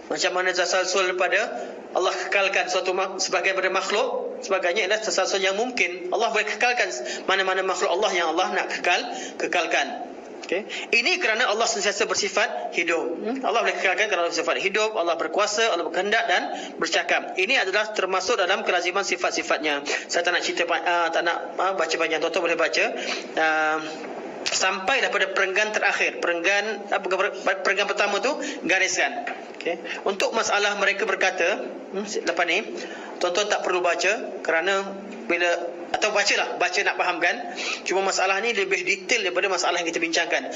Macam mana tasalsul pada Allah kekalkan suatu sebagai pada makhluk sebagainya adalah tasalsul yang mungkin. Allah boleh kekalkan mana-mana makhluk Allah yang Allah nak kekal kekalkan Okay. Ini kerana Allah sentiasa bersifat hidup. Hmm? Allah boleh kekalkan kerana bersifat hidup, Allah berkuasa, Allah berkehendak dan bercakap. Ini adalah termasuk dalam kelaziman sifat-sifatnya. Saya tak nak cerita uh, tak nak uh, baca banyak. Tuan-tuan boleh baca. Uh, sampai daripada perenggan terakhir. Perenggan perenggan pertama tu gariskan. Okay. Untuk masalah mereka berkata, hmm, lepas ni, tuan-tuan tak perlu baca kerana bila atau bacalah baca nak fahamkan. Cuma masalah ni lebih detail daripada masalah yang kita bincangkan.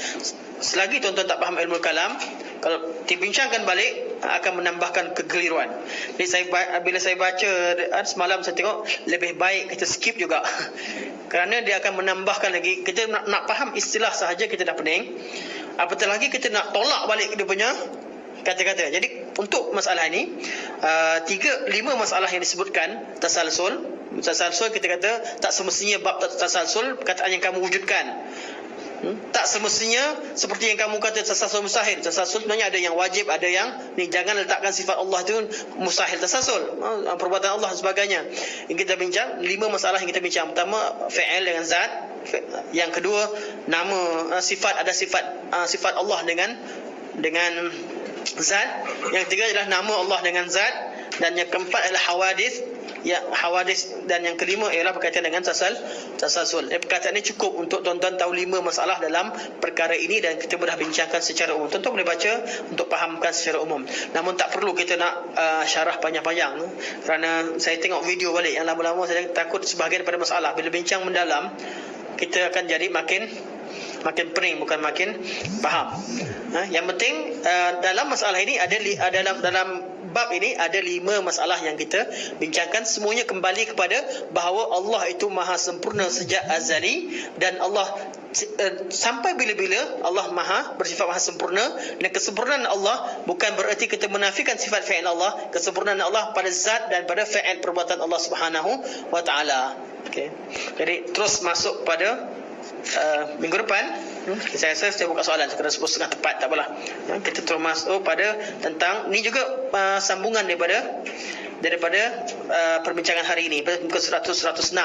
Selagi tuan-tuan tak faham ilmu kalam kalau dibincangkan balik akan menambahkan kegeliruan. Jadi saya bila saya baca ah, semalam saya tengok lebih baik kita skip juga. Kerana dia akan menambahkan lagi. Kita nak, nak faham istilah sahaja kita dah pening. Apatah lagi kita nak tolak balik dia punya kata-kata. Jadi untuk masalah ini, uh, tiga lima masalah yang disebutkan tasalsul. Tasalsul kita kata tak semestinya bab tasalsul perkataan yang kamu wujudkan. Hmm? tak semestinya seperti yang kamu kata tasalsul mustahil. Tasalsul sebenarnya ada yang wajib ada yang ni. Jangan letakkan sifat Allah itu mustahil tasalsul. Ha, perbuatan Allah dan sebagainya. Yang kita bincang lima masalah yang kita bincang. Pertama fi'il dengan zat. Yang kedua nama ha, sifat. Ada sifat ha, sifat Allah dengan dengan zat yang ketiga adalah nama Allah dengan zat dan yang keempat adalah hawadis ya hawadis dan yang kelima ialah berkaitan dengan tasal tasalsul. Eh, perkataan ini cukup untuk tuan-tuan tahu lima masalah dalam perkara ini dan kita sudah bincangkan secara umum. Tuan-tuan boleh baca untuk fahamkan secara umum. Namun tak perlu kita nak uh, syarah panjang-panjang kerana saya tengok video balik yang lama-lama saya takut sebahagian daripada masalah bila bincang mendalam kita akan jadi makin makin pening bukan makin faham. Ha? yang penting uh, dalam masalah ini ada uh, dalam dalam bab ini ada lima masalah yang kita bincangkan. Semuanya kembali kepada bahawa Allah itu maha sempurna sejak azali dan Allah uh, sampai bila-bila Allah maha bersifat maha sempurna. Dan kesempurnaan Allah bukan bererti kita menafikan sifat fi'il Allah. Kesempurnaan Allah pada zat dan pada fi'il perbuatan Allah Subhanahu wa taala. Okey. Jadi terus masuk pada uh, minggu depan Hmm? Saya rasa saya buka soalan. Sekadar 10 setengah tepat Tak apalah. Ya, Kita terus masuk pada Tentang Ni juga uh, sambungan daripada Daripada uh, Perbincangan hari ini muka 100-106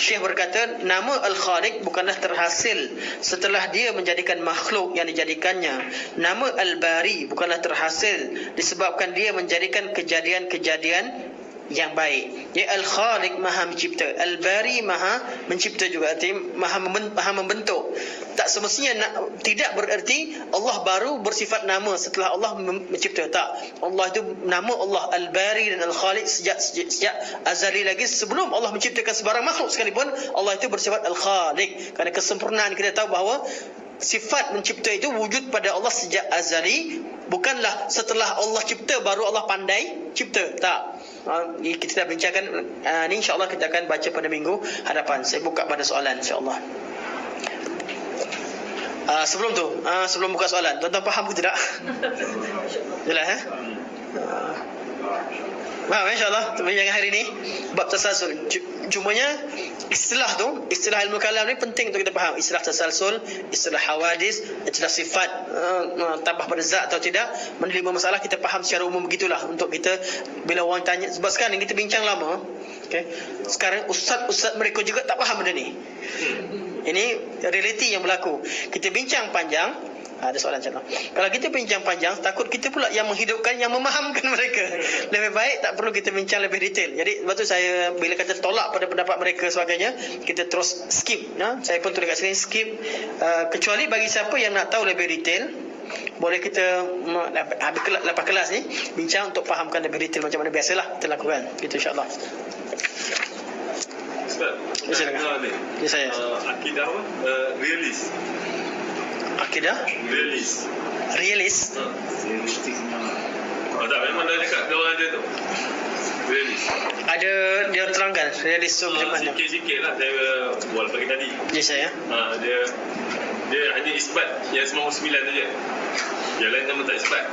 Syekh berkata Nama Al-Khaliq bukanlah terhasil Setelah dia menjadikan makhluk Yang dijadikannya. Nama Al-Bari bukanlah terhasil Disebabkan dia menjadikan kejadian-kejadian yang baik. Ya Al-Khaliq Maha mencipta, Al-Bari Maha mencipta juga, arti Maha, maha membentuk. Tak semestinya nak, tidak bererti Allah baru bersifat nama setelah Allah mencipta. Tak. Allah itu nama Allah Al-Bari dan Al-Khaliq sejak, sejak sejak azali lagi sebelum Allah menciptakan sebarang makhluk sekalipun Allah itu bersifat Al-Khaliq. Kerana kesempurnaan kita tahu bahawa sifat mencipta itu wujud pada Allah sejak azali. Bukanlah setelah Allah cipta baru Allah pandai cipta tak? Uh, kita dah bincangkan uh, ni insyaallah kita akan baca pada minggu hadapan. Saya buka pada soalan insyaallah. Uh, sebelum tu uh, sebelum buka soalan tuan-tuan faham ke tidak? Jelas eh? Uh, Faham insyaAllah Perbincangan hari ini Bab tasalsul. Cumanya Istilah tu Istilah ilmu kalam ni penting untuk kita faham. Istilah tasalsul Istilah hawadis Istilah sifat uh, Tambah pada zat atau tidak Menerima masalah kita faham secara umum begitulah Untuk kita Bila orang tanya. Sebab sekarang ni kita bincang lama okay. Sekarang ustaz-ustaz mereka juga tak faham benda ni. Ini realiti yang berlaku. Kita bincang panjang Ada soalan macam tu. Kalau kita bincang panjang, takut kita pula yang menghidupkan, yang memahamkan mereka. Lebih baik tak perlu kita bincang lebih detail. Jadi, waktu saya bila kata tolak pada pendapat mereka sebagainya, kita terus skip. Ya? Saya pun tulis kat sini, skip. Uh, kecuali bagi siapa yang nak tahu lebih detail, boleh kita habis lepas kelas ni bincang untuk fahamkan lebih detail macam mana biasalah kita lakukan itu insyaallah Ustaz, ya. Ya, saya. Uh, akidah apa? Uh, realis. Akidah? Realis. Realis? Oh, tak, memang dah dekat dia orang ada tu. Realis. Ada dia terangkan realis tu macam mana? Sikit-sikit lah saya buat pagi tadi. Ya saya. Ha, dia dia hanya isbat yang 99 saja. Yang lain nama tak isbat.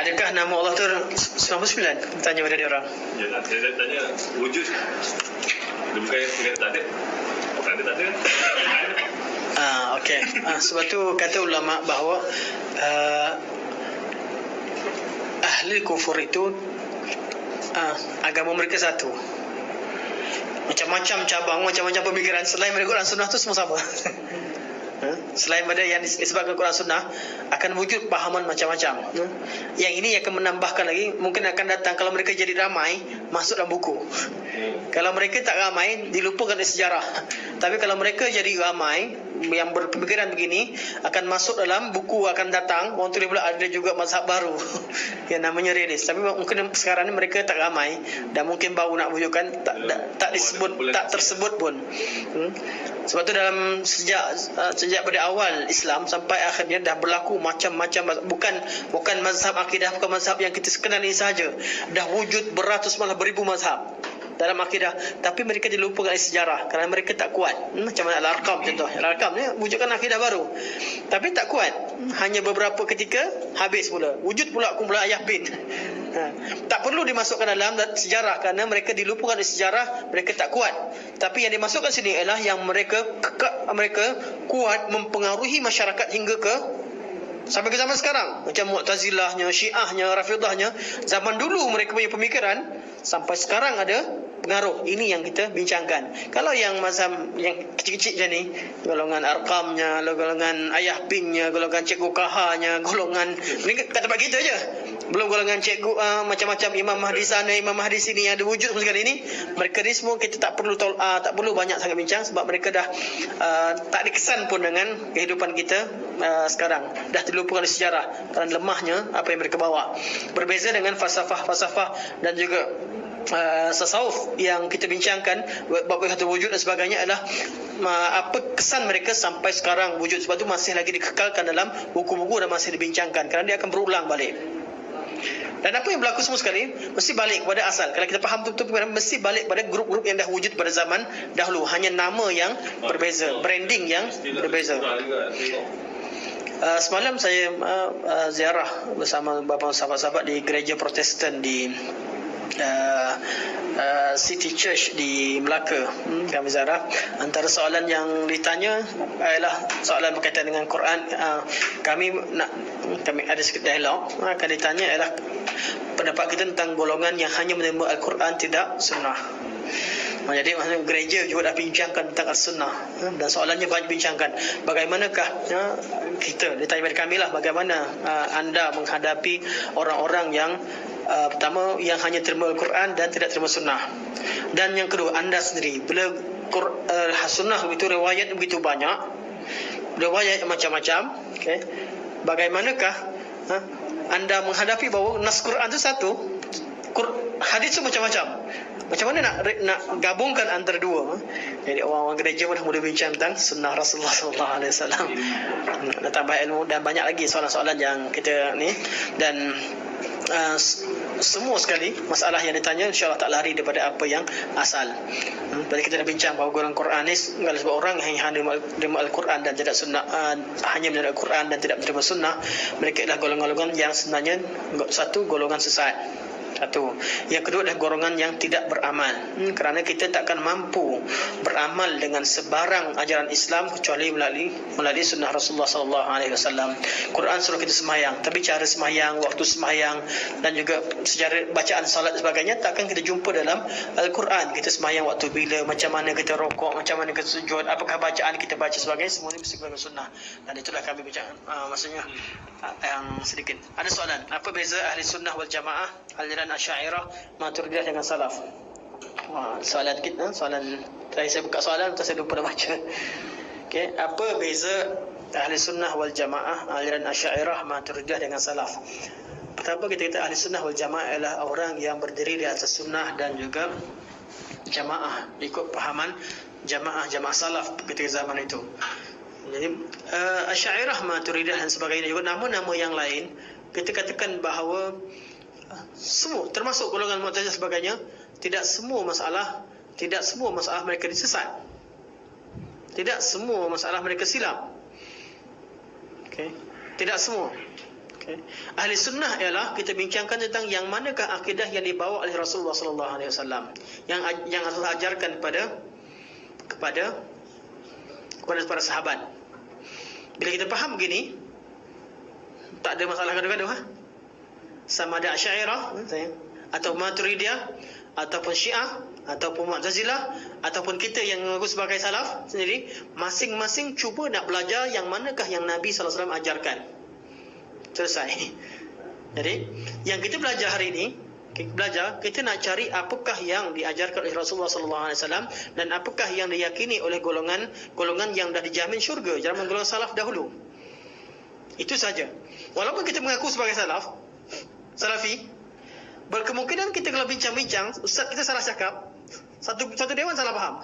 Adakah nama Allah tu 99? Tanya pada dia orang. Ya, saya tanya wujud. Dia bukan yang tak ada. Tak ada, tak ada. Ah, okey. Ah, sebab tu kata ulama bahawa uh, ahli kufur itu uh, agama mereka satu. Macam-macam cabang, macam-macam pemikiran selain mereka Quran Sunnah tu semua sama. Ha? Selain pada yang disebabkan Quran Sunnah akan wujud pahaman macam-macam. Ha? Yang ini akan menambahkan lagi mungkin akan datang kalau mereka jadi ramai masuk dalam buku. Kalau mereka tak ramai dilupakan dari sejarah. Tapi kalau mereka jadi ramai yang berpemikiran begini akan masuk dalam buku akan datang orang tulis pula ada juga mazhab baru yang namanya realis tapi mungkin sekarang ni mereka tak ramai dan mungkin baru nak wujudkan tak, tak, tak disebut tak tersebut pun hmm? sebab tu dalam sejak uh, sejak pada awal Islam sampai akhirnya dah berlaku macam-macam bukan bukan mazhab akidah bukan mazhab yang kita kenal ini saja. Dah wujud beratus malah beribu mazhab dalam akidah. Tapi mereka dilupakan oleh sejarah kerana mereka tak kuat. Hmm, macam mana Al-Arqam contoh. Al-Arqam ni wujudkan akidah baru. Tapi tak kuat. Hmm, hanya beberapa ketika habis pula. Wujud pula kumpulan ayah bin. Ha. tak perlu dimasukkan dalam sejarah kerana mereka dilupakan oleh sejarah mereka tak kuat. Tapi yang dimasukkan sini ialah yang mereka kekak mereka kuat mempengaruhi masyarakat hingga ke sampai ke zaman sekarang. Macam Mu'tazilahnya, Syiahnya, Rafidahnya. Zaman dulu mereka punya pemikiran sampai sekarang ada pengaruh. Ini yang kita bincangkan. Kalau yang mazhab yang kecil-kecil je ni golongan arqamnya golongan ayah binnya golongan cikgu kahanya golongan ni kat tempat kita je. Belum golongan cikgu uh, macam-macam imam mahdi sana imam mahdi sini yang ada wujud sekarang ini mereka ni semua kita tak perlu tol, uh, tak perlu banyak sangat bincang sebab mereka dah uh, tak ada kesan pun dengan kehidupan kita uh, sekarang. Dah terlupakan oleh sejarah kerana lemahnya apa yang mereka bawa. Berbeza dengan falsafah-falsafah dan juga uh, tasawuf yang kita bincangkan bab kata wujud dan sebagainya adalah uh, apa kesan mereka sampai sekarang wujud. Sebab itu masih lagi dikekalkan dalam buku-buku dan masih dibincangkan. Kerana dia akan berulang balik. Dan apa yang berlaku semua sekali mesti balik kepada asal. Kalau kita faham betul-betul mesti balik pada grup-grup yang dah wujud pada zaman dahulu. Hanya nama yang berbeza branding yang berbeza. Uh, semalam saya uh, uh, ziarah bersama beberapa sahabat-sahabat di gereja Protestan di uh, uh, City Church di Melaka. Hmm, kami Zara. Antara soalan yang ditanya adalah soalan berkaitan dengan Quran. Uh, kami nak kami ada sedikit dialog akan ditanya adalah pendapat kita tentang golongan yang hanya menerima Al-Quran tidak sunnah. Jadi maksudnya gereja juga dah bincangkan tentang as-sunnah dan soalannya banyak bincangkan. Bagaimanakah kita? Ditanya kepada kami lah bagaimana anda menghadapi orang-orang yang uh, pertama yang hanya terima Al-Quran dan tidak terima sunnah. Dan yang kedua anda sendiri bila uh, sunnah begitu riwayat begitu banyak, riwayat macam-macam, okey. Bagaimanakah uh, anda menghadapi bahawa nas Quran itu satu, hadis itu macam-macam. Macam mana nak nak gabungkan antara dua? Jadi orang-orang gereja pun dah mula bincang tentang sunnah Rasulullah sallallahu alaihi wasallam. Nak tambah ilmu dan banyak lagi soalan-soalan yang kita ni dan uh, semua sekali masalah yang ditanya insyaallah tak lari daripada apa yang asal. Hmm, tadi kita dah bincang bahawa golongan Quranis kalau sebab orang yang hanya menerima Al-Quran dan tidak sunnah uh, hanya menerima Al-Quran dan tidak menerima sunnah mereka adalah golongan-golongan yang sebenarnya satu golongan sesat. Satu. Yang kedua adalah golongan yang tidak beramal. Hmm, kerana kita takkan mampu beramal dengan sebarang ajaran Islam kecuali melalui melalui sunnah Rasulullah sallallahu alaihi wasallam. Quran suruh kita sembahyang, tapi cara sembahyang, waktu sembahyang dan juga secara bacaan salat dan sebagainya takkan kita jumpa dalam Al-Quran. Kita sembahyang waktu bila, macam mana kita rokok, macam mana kita sujud, apakah bacaan kita baca sebagainya, semua ini mesti dalam sunnah. Dan itulah kami bincang uh, maksudnya uh, yang sedikit. Ada soalan, apa beza ahli sunnah wal jamaah aliran Asy'ariyah, Maturidiyah dengan Salaf. Wah, soalan kita, soalan tadi saya buka soalan tapi saya lupa dah baca. Okey, apa beza Ahli Sunnah wal Jamaah, aliran Asy'ariyah, Maturidiyah dengan Salaf? Pertama kita kata Ahli Sunnah wal Jamaah ialah orang yang berdiri di atas sunnah dan juga jamaah ikut pahaman jamaah jamaah salaf ketika zaman itu. Jadi uh, Asy'ariyah, Maturidiyah dan sebagainya juga nama-nama yang lain kita katakan bahawa semua termasuk golongan Mu'tazilah sebagainya tidak semua masalah tidak semua masalah mereka disesat. Tidak semua masalah mereka silap okey. Tidak semua. Okey. Ahli sunnah ialah kita bincangkan tentang yang manakah akidah yang dibawa oleh Rasulullah sallallahu alaihi wasallam. Yang yang Allah ajarkan kepada kepada kepada para sahabat. Bila kita faham begini tak ada masalah gaduh-gaduh ha? Sama ada Asy'ariyah atau Maturidiyah ataupun Syiah ataupun Mu'tazilah ataupun kita yang mengaku sebagai salaf sendiri masing-masing cuba nak belajar yang manakah yang Nabi sallallahu alaihi wasallam ajarkan. Selesai. Jadi, yang kita belajar hari ini kita belajar kita nak cari apakah yang diajarkan oleh Rasulullah sallallahu alaihi wasallam dan apakah yang diyakini oleh golongan golongan yang dah dijamin syurga zaman golongan salaf dahulu. Itu saja. Walaupun kita mengaku sebagai salaf, Salafi Berkemungkinan kita kalau bincang-bincang Ustaz kita salah cakap Satu satu dewan salah faham.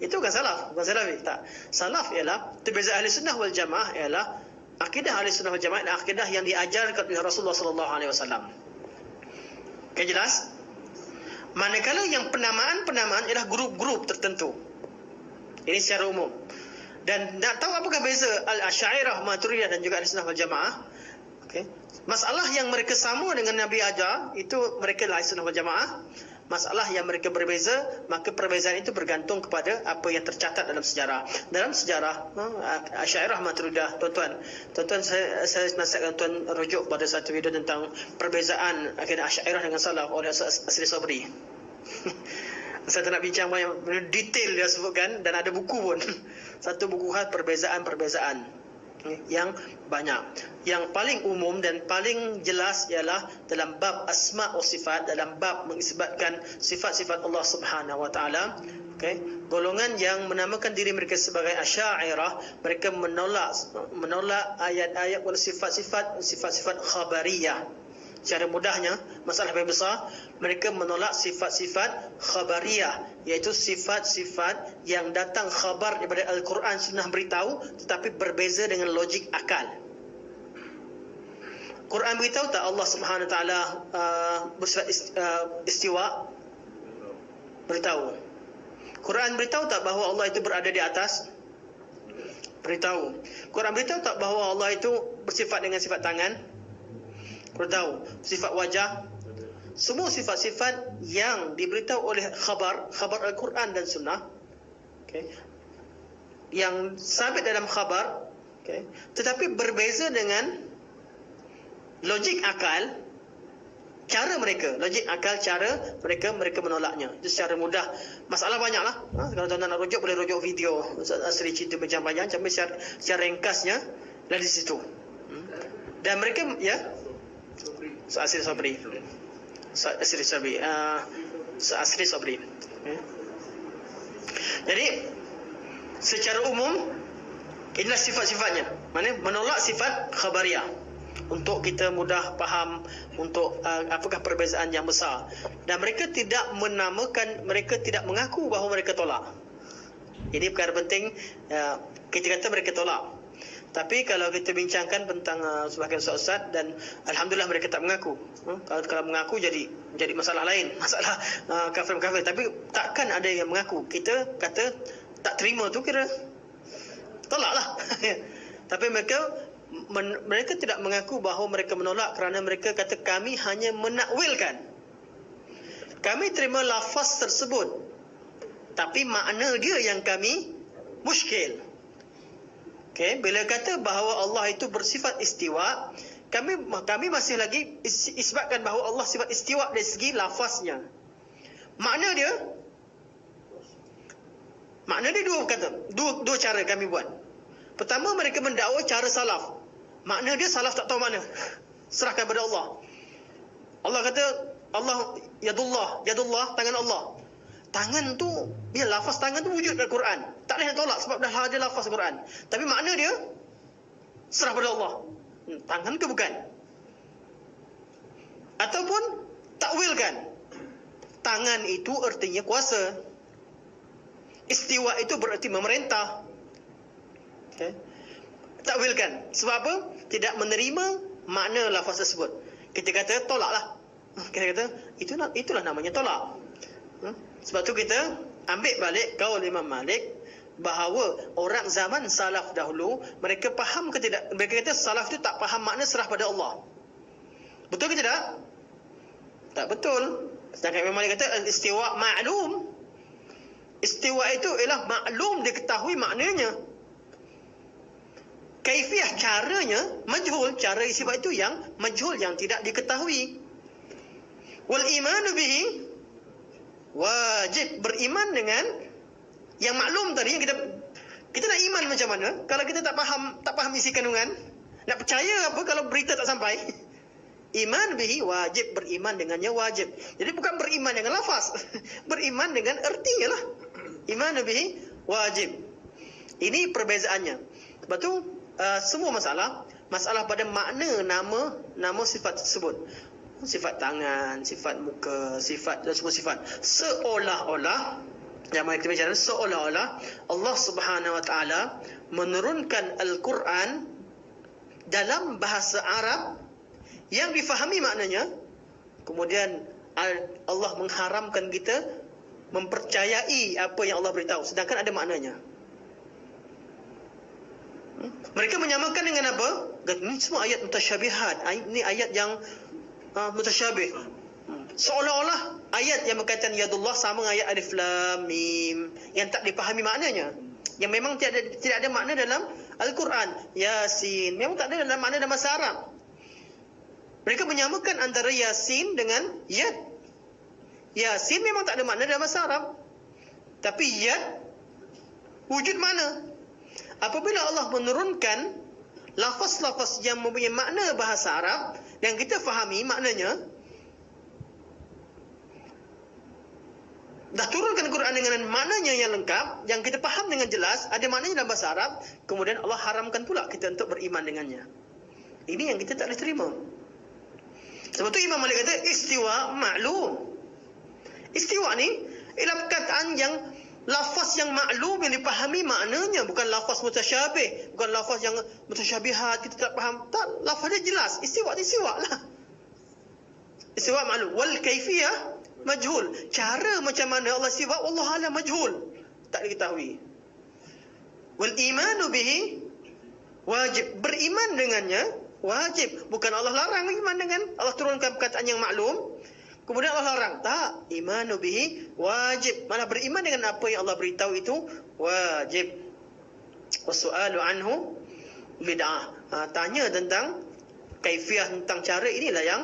Itu bukan salaf Bukan salafi tak. Salaf ialah Terbeza ahli sunnah wal jamaah ialah Akidah ahli sunnah wal jamaah Dan akidah yang diajarkan oleh Rasulullah SAW Okay jelas? Manakala yang penamaan-penamaan Ialah grup-grup tertentu. Ini secara umum. Dan nak tahu apakah beza Al-Asyairah, Maturiyah dan juga ahli sunnah wal jamaah? Okay Masalah yang mereka sama dengan Nabi ajar itu mereka lah sunnah jamaah. Masalah yang mereka berbeza, maka perbezaan itu bergantung kepada apa yang tercatat dalam sejarah. Dalam sejarah ha, Asy'ariyah Maturidiyah, tuan-tuan. Tuan-tuan saya saya nasihatkan tuan rujuk pada satu video tentang perbezaan akidah Asy'ariyah dengan Salaf oleh Asri Sabri. saya tak nak bincang banyak detail dia sebutkan dan ada buku pun. Satu buku khas perbezaan-perbezaan yang banyak. Yang paling umum dan paling jelas ialah dalam bab asma wa sifat, dalam bab mengisbatkan sifat-sifat Allah Subhanahu wa taala. Okay. Golongan yang menamakan diri mereka sebagai Asy'ariyah, mereka menolak menolak ayat-ayat dan sifat-sifat sifat-sifat khabariyah Secara mudahnya, masalah yang besar, mereka menolak sifat-sifat khabariyah, iaitu sifat-sifat yang datang khabar daripada Al-Quran sunnah beritahu, tetapi berbeza dengan logik akal. Quran beritahu tak Allah Subhanahu taala uh, bersifat uh, istiwa? Beritahu. Quran beritahu tak bahawa Allah itu berada di atas? Beritahu. Quran beritahu tak bahawa Allah itu bersifat dengan sifat tangan? Perlu tahu sifat wajah semua sifat-sifat yang diberitahu oleh khabar khabar Al-Quran dan Sunnah okay, yang sampai dalam khabar okay, tetapi berbeza dengan logik akal cara mereka logik akal cara mereka mereka menolaknya. Itu secara mudah. Masalah banyaklah. Ha, kalau tuan-tuan nak rujuk boleh rujuk video. Asri cerita macam-macam tapi secara, secara ringkasnya lah di situ. Hmm. dan mereka ya Asri Sabri. Asri Sabri uh, Asri Sabri. Okay. Jadi Secara umum Inilah sifat-sifatnya. Mana? Menolak sifat khabariyah Untuk kita mudah faham Untuk uh, apakah perbezaan yang besar. Dan mereka tidak menamakan Mereka tidak mengaku bahawa mereka tolak. Ini perkara penting uh, Kita kata mereka tolak tapi kalau kita bincangkan tentang uh, sebahagian ustaz dan alhamdulillah mereka tak mengaku. Hmm? Kalau kalau mengaku jadi jadi masalah lain, masalah uh, kafir-kafir. Tapi takkan ada yang mengaku. Kita kata tak terima tu kira tolaklah. Tapi mereka men, mereka tidak mengaku bahawa mereka menolak kerana mereka kata kami hanya menakwilkan. Kami terima lafaz tersebut. Tapi makna dia yang kami muskil. Okay, bila kata bahawa Allah itu bersifat istiwa, kami kami masih lagi is, isbatkan bahawa Allah sifat istiwa dari segi lafaznya. Makna dia Makna dia dua kata, dua dua cara kami buat. Pertama mereka mendakwa cara salaf. Makna dia salaf tak tahu mana. Serahkan pada Allah. Allah kata Allah yadullah, yadullah tangan Allah. Tangan tu dia lafaz tangan tu wujud dalam Quran. Tak boleh tolak sebab dah ada lafaz Quran. Tapi makna dia serah pada Allah. Hmm, tangan ke bukan? Ataupun takwilkan. Tangan itu artinya kuasa. Istiwa itu berarti memerintah. Okay. Takwilkan. Sebab apa? Tidak menerima makna lafaz tersebut. Kita kata tolaklah. Kita kata itulah itulah namanya tolak. Hmm? Sebab tu kita ambil balik kaul Imam Malik bahawa orang zaman salaf dahulu mereka faham ke tidak mereka kata salaf itu tak faham makna serah pada Allah. Betul ke tidak? Tak betul. Sedangkan Imam Malik kata istiwa maklum. Istiwa itu ialah maklum diketahui maknanya. Kaifiah caranya majhul, cara istifat itu yang majhul yang tidak diketahui. Wal iman bihi wajib beriman dengan yang maklum tadi yang kita kita nak iman macam mana? Kalau kita tak faham tak faham isi kandungan nak percaya apa kalau berita tak sampai? Iman bihi wajib beriman dengannya wajib. Jadi bukan beriman dengan lafaz beriman dengan ertinya lah iman bihi wajib. Ini perbezaannya. Sebab tu uh, semua masalah masalah pada makna nama nama sifat tersebut sifat tangan, sifat muka, sifat dan semua sifat. Seolah-olah yang mana kita bicara seolah-olah Allah Subhanahu Wa Taala menurunkan Al-Quran dalam bahasa Arab yang difahami maknanya kemudian Allah mengharamkan kita mempercayai apa yang Allah beritahu sedangkan ada maknanya hmm? mereka menyamakan dengan apa ini semua ayat mutasyabihat ini ayat yang uh, mutasyabih. Seolah-olah ayat yang berkaitan yadullah sama dengan ayat alif lam mim yang tak dipahami maknanya. Yang memang tidak ada, tidak ada makna dalam Al-Quran. Yasin memang tak ada dalam makna dalam bahasa Arab. Mereka menyamakan antara Yasin dengan Yad. Yasin memang tak ada makna dalam bahasa Arab. Tapi Yad wujud mana? Apabila Allah menurunkan lafaz-lafaz yang mempunyai makna bahasa Arab, yang kita fahami maknanya dah turunkan Quran dengan maknanya yang lengkap yang kita faham dengan jelas ada maknanya dalam bahasa Arab kemudian Allah haramkan pula kita untuk beriman dengannya. Ini yang kita tak boleh terima. Sebab tu Imam Malik kata istiwa maklum istiwa ni ialah perkataan yang lafaz yang maklum yang dipahami maknanya bukan lafaz mutasyabih bukan lafaz yang mutasyabihat kita tak faham. Tak lafaz dia jelas. Istiwa istiwa lah. Istiwa maklum. Wal kaifiyah majhul. Cara macam mana Allah istiwa Allah ala majhul. Tak diketahui. Wal imanu bihi wajib. Beriman dengannya wajib. Bukan Allah larang iman dengan Allah turunkan perkataan yang maklum Kemudian Allah larang. Tak. Imanu bihi wajib. Mana beriman dengan apa yang Allah beritahu itu wajib. Wasu'alu anhu bid'ah. Ha, tanya tentang kaifiah tentang cara inilah yang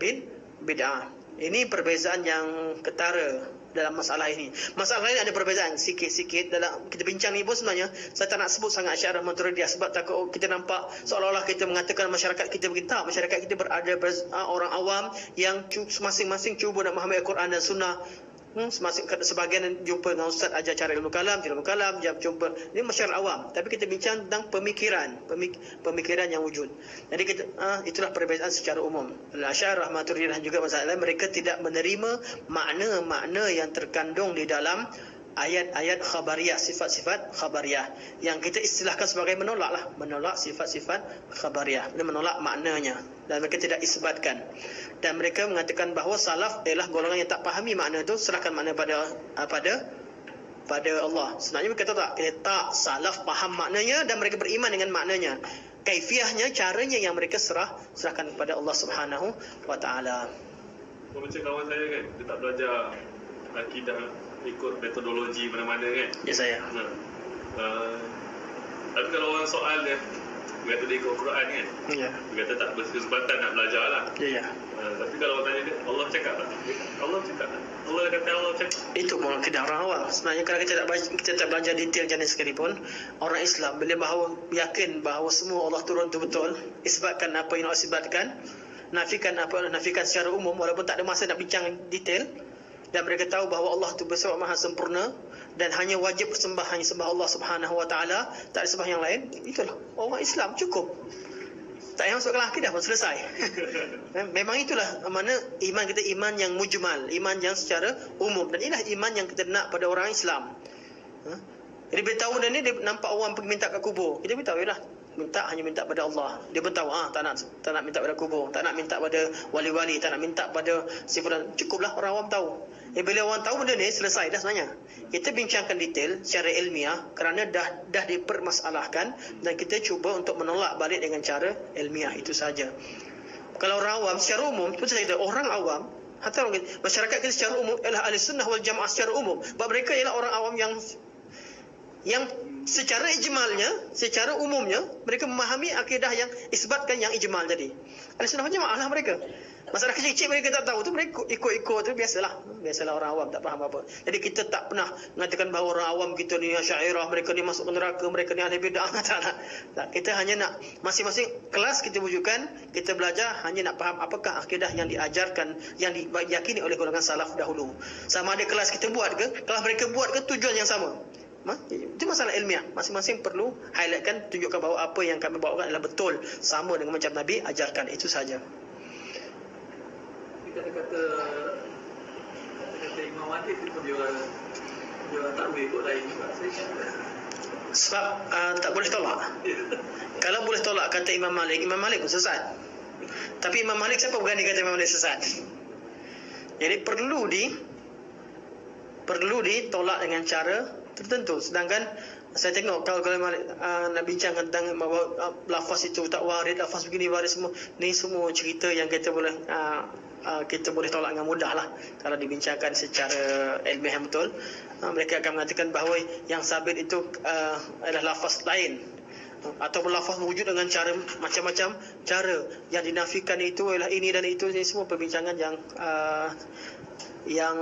bid bid'ah. Ini perbezaan yang ketara dalam masalah ini. Masalah ini ada perbezaan sikit-sikit dalam kita bincang ni pun sebenarnya saya tak nak sebut sangat syiarah maturidiyah sebab takut kita nampak seolah-olah kita mengatakan masyarakat kita begitu. Masyarakat kita berada ah, orang awam yang masing-masing cuba nak memahami Al-Quran dan Sunnah Hmm, sebagian jumpa dengan ustaz ajar cara ilmu kalam, ilmu kalam, jam jumpa. Ini masyarakat awam. Tapi kita bincang tentang pemikiran, pemik, pemikiran yang wujud. Jadi kita uh, itulah perbezaan secara umum. Al-Asy'ariyah Maturidiyah juga masalah mereka tidak menerima makna-makna yang terkandung di dalam ayat-ayat khabariyah, sifat-sifat khabariyah yang kita istilahkan sebagai menolak lah, menolak sifat-sifat khabariyah, Ini menolak maknanya dan mereka tidak isbatkan. Dan mereka mengatakan bahawa salaf ialah golongan yang tak pahami makna itu, serahkan makna pada ah, pada pada Allah. Sebenarnya mereka tak, kita tak salaf faham maknanya dan mereka beriman dengan maknanya. kaifiahnya caranya yang mereka serah serahkan kepada Allah Subhanahu wa taala macam kawan saya kan, dia tak belajar akidah ikut metodologi mana-mana kan. ya saya Nah, uh, tapi kalau orang soal dia, dia kata dia ikut Quran kan. ya Dia kata tak berkesempatan nak belajar lah. ya ya Uh, tapi kalau tanya dia, Allah cakap tak? Allah cakap? Allah kata Allah cakap. itu pun kedah orang awam sebenarnya kalau kita tak kita tak belajar detail jenis sekalipun orang Islam bila bahawa yakin bahawa semua Allah turun itu betul isbatkan apa yang Allah isbatkan nafikan apa yang nafikan secara umum walaupun tak ada masa nak bincang detail dan mereka tahu bahawa Allah itu bersifat maha sempurna dan hanya wajib sembah hanya sembah Allah Subhanahu wa taala tak ada sembah yang lain itulah orang Islam cukup tak payah masuk kelas akidah pun selesai. Memang itulah mana iman kita iman yang mujmal iman yang secara umum. Dan inilah iman yang kita nak pada orang Islam. Jadi bila tahu dan ni dia nampak orang pergi minta kat kubur. Kita beritahu lah minta hanya minta pada Allah. Dia pun tahu ah tak nak tak nak minta pada kubur tak nak minta pada wali-wali tak nak minta pada si fulan. Cukuplah orang awam tahu. Eh bila orang tahu benda ni selesai dah sebenarnya. Kita bincangkan detail secara ilmiah kerana dah dah dipermasalahkan dan kita cuba untuk menolak balik dengan cara ilmiah itu saja. Kalau orang awam secara umum tu saya kata orang awam hatta orang masyarakat kita secara umum ialah ahli sunnah wal jamaah secara umum. Sebab mereka ialah orang awam yang yang secara ijmalnya, secara umumnya mereka memahami akidah yang isbatkan yang ijmal tadi. Ahli sunnah wal jamaah lah mereka. Masalah kecil-kecil mereka tak tahu tu mereka ikut-ikut tu biasalah. Biasalah orang awam tak faham apa. Jadi kita tak pernah mengatakan bahawa orang awam kita ni syairah, mereka ni masuk neraka, mereka ni ahli bidah. tak, tak. tak. Kita hanya nak masing-masing kelas kita wujudkan, kita belajar hanya nak faham apakah akidah yang diajarkan, yang diyakini oleh golongan salaf dahulu. Sama ada kelas kita buat ke, kelas mereka buat ke tujuan yang sama. Itu masalah ilmiah. Masing-masing perlu highlightkan, tunjukkan bahawa apa yang kami bawakan adalah betul. Sama dengan macam Nabi ajarkan. Itu saja. kata-kata kata Imam Malik itu pun dia orang dia orang takwil ikut lain juga. Saya kata Sebab uh, tak boleh tolak. Kalau boleh tolak kata Imam Malik, Imam Malik pun sesat. Tapi Imam Malik siapa berani kata Imam Malik sesat? Jadi perlu di perlu ditolak dengan cara tertentu. Sedangkan saya tengok kalau kalau uh, nak bincang tentang uh, lafaz itu tak warid, lafaz begini warid semua, ni semua cerita yang kita boleh uh, uh, kita boleh tolak dengan mudah lah kalau dibincangkan secara ilmiah betul. Uh, mereka akan mengatakan bahawa yang sabit itu uh, adalah lafaz lain atau lafaz wujud dengan cara macam-macam cara yang dinafikan itu ialah ini dan itu ini semua perbincangan yang uh, yang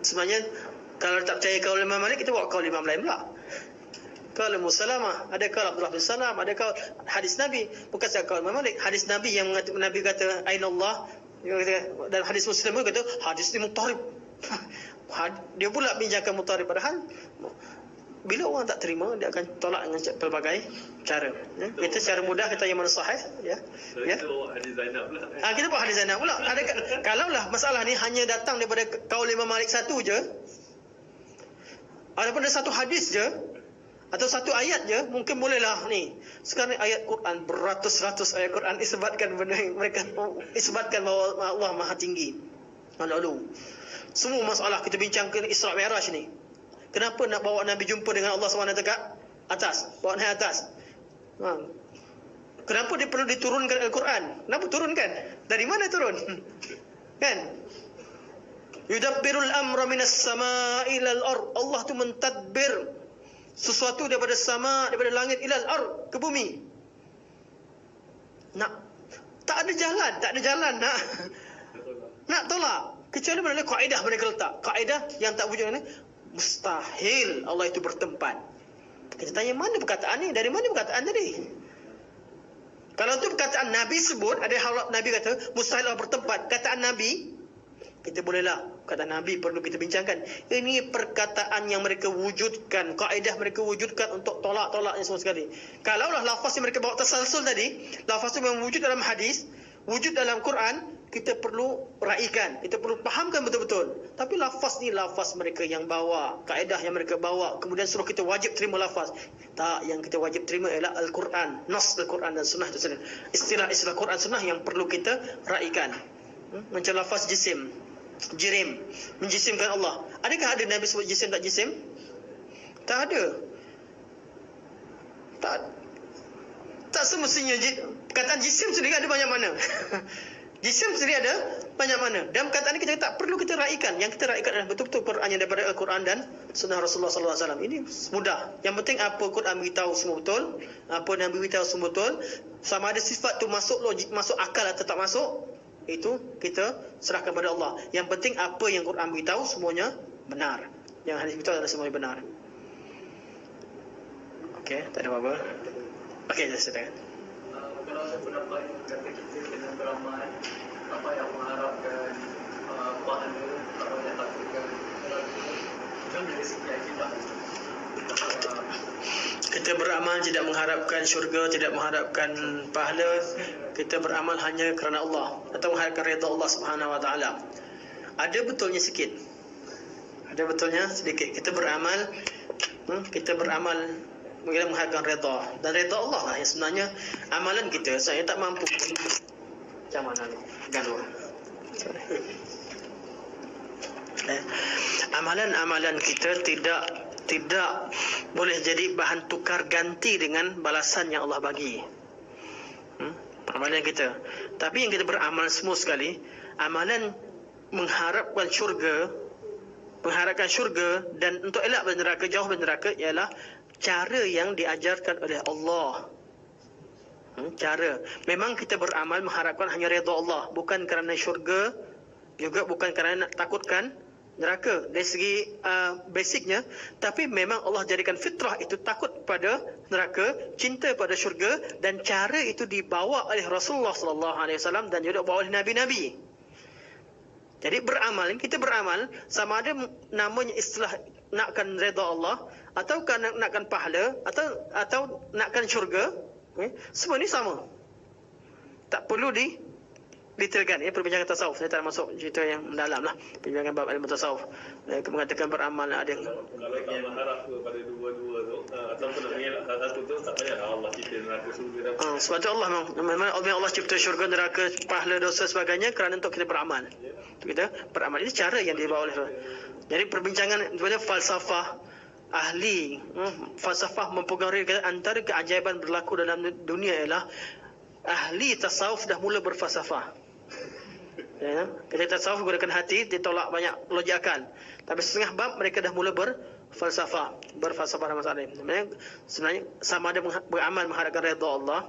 sebenarnya kalau tak percaya kaul Imam Malik kita bawa kaul Imam lain pula Kaul Musalamah, ada kaul Abdullah bin Salam, ada kaul hadis Nabi, bukan sahaja kaul Imam Malik. Hadis Nabi yang mengatakan Nabi kata Aina Allah dan hadis Muslim pun kata hadis ni mutarib. dia pula bincangkan mutarib padahal bila orang tak terima dia akan tolak dengan pelbagai cara ya. kita secara mudah kata yang mana sahih ya So, ya kita bawa hadis Zainab pula. kan? Ah kita buat hadis Zainab pula. Ada kalaulah masalah ni hanya datang daripada kaul Imam Malik satu je. Ada pada satu hadis je atau satu ayat je mungkin bolehlah ni. Sekarang ni ayat Quran beratus-ratus ayat Quran isbatkan benda yang mereka isbatkan bahawa Allah Maha tinggi. Lalu semua masalah kita bincangkan Isra Mi'raj ni. Kenapa nak bawa Nabi jumpa dengan Allah SWT dekat atas? Bawa naik atas. Ha. Kenapa dia perlu diturunkan Al-Quran? Kenapa turunkan? Dari mana turun? kan? Yudabbirul amra minas sama'i ilal ar. Allah tu mentadbir sesuatu daripada sama, daripada langit ilal ar ke bumi. Nak tak ada jalan, tak ada jalan nak nak tolak. Kecuali mana kaedah mereka letak. Kaedah yang tak wujud ni mustahil Allah itu bertempat. Kita tanya mana perkataan ni? Dari mana perkataan tadi? Kalau tu perkataan Nabi sebut, ada hal Nabi kata, mustahil Allah bertempat. Kataan Nabi, kita bolehlah. Kata Nabi perlu kita bincangkan. Ini perkataan yang mereka wujudkan. Kaedah mereka wujudkan untuk tolak-tolaknya semua sekali. Kalaulah lafaz yang mereka bawa tersalsul tadi, lafaz memang wujud dalam hadis, wujud dalam Quran, kita perlu raikan, kita perlu fahamkan betul-betul. Tapi lafaz ni lafaz mereka yang bawa, kaedah yang mereka bawa, kemudian suruh kita wajib terima lafaz. Tak, yang kita wajib terima ialah Al-Quran, nas Al-Quran dan sunnah. Istilah-istilah Quran sunnah yang perlu kita raikan. Hmm? Macam lafaz jisim, jirim, menjisimkan Allah. Adakah ada Nabi sebut jisim tak jisim? Tak ada. Tak tak semestinya perkataan jisim sendiri ada banyak mana. jisim sendiri ada banyak mana. Dan perkataan ini kita tak perlu kita raikan. Yang kita raikan adalah betul-betul yang daripada Al-Quran dan sunnah Rasulullah sallallahu alaihi wasallam. Ini mudah. Yang penting apa Quran beritahu semua betul, apa Nabi beritahu semua betul, sama ada sifat tu masuk logik, masuk akal atau tak masuk, itu kita serahkan kepada Allah. Yang penting apa yang Quran beritahu semuanya benar. Yang hadis beritahu adalah semuanya benar. Okey, tak ada apa-apa. Okey, dah sedang. Uh, kalau saya pendapat kata kita kena beramal apa yang mengharapkan pahala apa yang takutkan macam dari segi akibat uh, Kita beramal tidak mengharapkan syurga, tidak mengharapkan pahala. Kita beramal hanya kerana Allah atau mengharapkan redha Allah Subhanahu Wa Taala. Ada betulnya sikit. Ada betulnya sedikit. Kita beramal hmm, kita beramal kita mengharapkan redha dan redha Allah lah yang sebenarnya amalan kita saya tak mampu macam mana ni. Eh, amalan-amalan kita tidak tidak boleh jadi bahan tukar ganti dengan balasan yang Allah bagi. Hmm? Amalan kita. Tapi yang kita beramal semua sekali, amalan mengharapkan syurga, mengharapkan syurga dan untuk elak neraka, jauh neraka ialah cara yang diajarkan oleh Allah. Hmm? Cara. Memang kita beramal mengharapkan hanya redha Allah, bukan kerana syurga, juga bukan kerana nak takutkan neraka dari segi uh, basicnya tapi memang Allah jadikan fitrah itu takut pada neraka cinta pada syurga dan cara itu dibawa oleh Rasulullah sallallahu alaihi wasallam dan juga dibawa oleh nabi-nabi jadi beramal kita beramal sama ada namanya istilah nakkan redha Allah atau nak nakkan pahala atau atau nakkan syurga okay? semua ni sama tak perlu di detailkan ya perbincangan tasawuf saya tak masuk cerita yang mendalam lah perbincangan bab ilmu tasawuf eh, mengatakan beramal ada yang Kalau tak mengharap kepada dua-dua tu uh, Ataupun nak mengelak salah satu tu Tak payah Allah cipta neraka surga dan Uh, sebab tu Allah memang, Allah Allah cipta syurga, neraka, pahala, dosa sebagainya kerana untuk kita beramal. Untuk kita beramal. Ini cara yang dibawa oleh. Jadi perbincangan sebenarnya falsafah ahli hmm, falsafah mempengaruhi kata antara keajaiban berlaku dalam dunia ialah ahli tasawuf dah mula berfalsafah. Ya, kita tasawuf gunakan hati ditolak banyak logik akal. Tapi setengah bab mereka dah mula berfalsafah, berfalsafah dalam masalah ini. Sebenarnya, sebenarnya sama ada beramal mengharapkan redha Allah.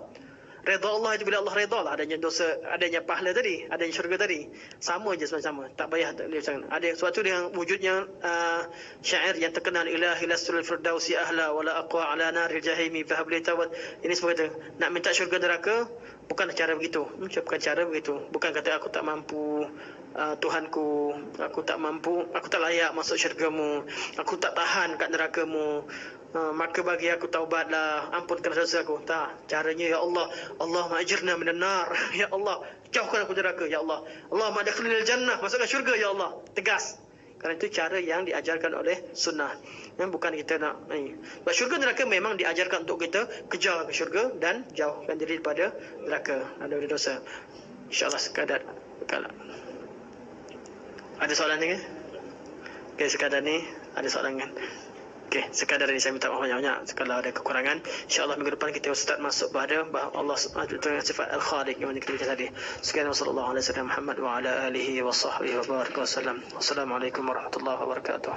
Redha Allah itu bila Allah redha lah adanya dosa, adanya pahala tadi, adanya syurga tadi. Sama je sama-sama. Tak payah tak boleh macam Ada suatu yang wujudnya uh, syair yang terkenal ilahi lastul firdausi ahla wala aqwa ala naril jahimi fahabli tawad. Ini sebab itu nak minta syurga neraka bukan cara begitu. Hmm, bukan cara begitu. Bukan kata aku tak mampu uh, Tuhanku, aku tak mampu, aku tak layak masuk syurgamu. Aku tak tahan kat nerakamu. Uh, maka bagi aku taubatlah, ampunkan dosa aku. Tak, caranya ya Allah, Allah ma'ajirna minan nar. Ya Allah, jauhkan aku dari neraka ya Allah. Allah ma'adkhilnil jannah, masukkan syurga ya Allah. Tegas. Kerana itu cara yang diajarkan oleh sunnah. Yang bukan kita nak ni. Sebab syurga neraka memang diajarkan untuk kita kejar ke syurga dan jauhkan diri daripada neraka. Ada dosa. InsyaAllah sekadar. Kalau ada soalan ni ke? Okey, sekadar ni ada soalan kan? Okey, sekadar ini saya minta maaf banyak-banyak kalau ada kekurangan. InsyaAllah minggu depan kita ustaz masuk pada bahawa Allah Subhanahu wa taala sifat al-khaliq yang kita bincang tadi. Sekian wasallallahu alaihi wasallam Muhammad wa ala alihi wa sahbihi wa baraka wasallam. Wassalamualaikum warahmatullahi wabarakatuh.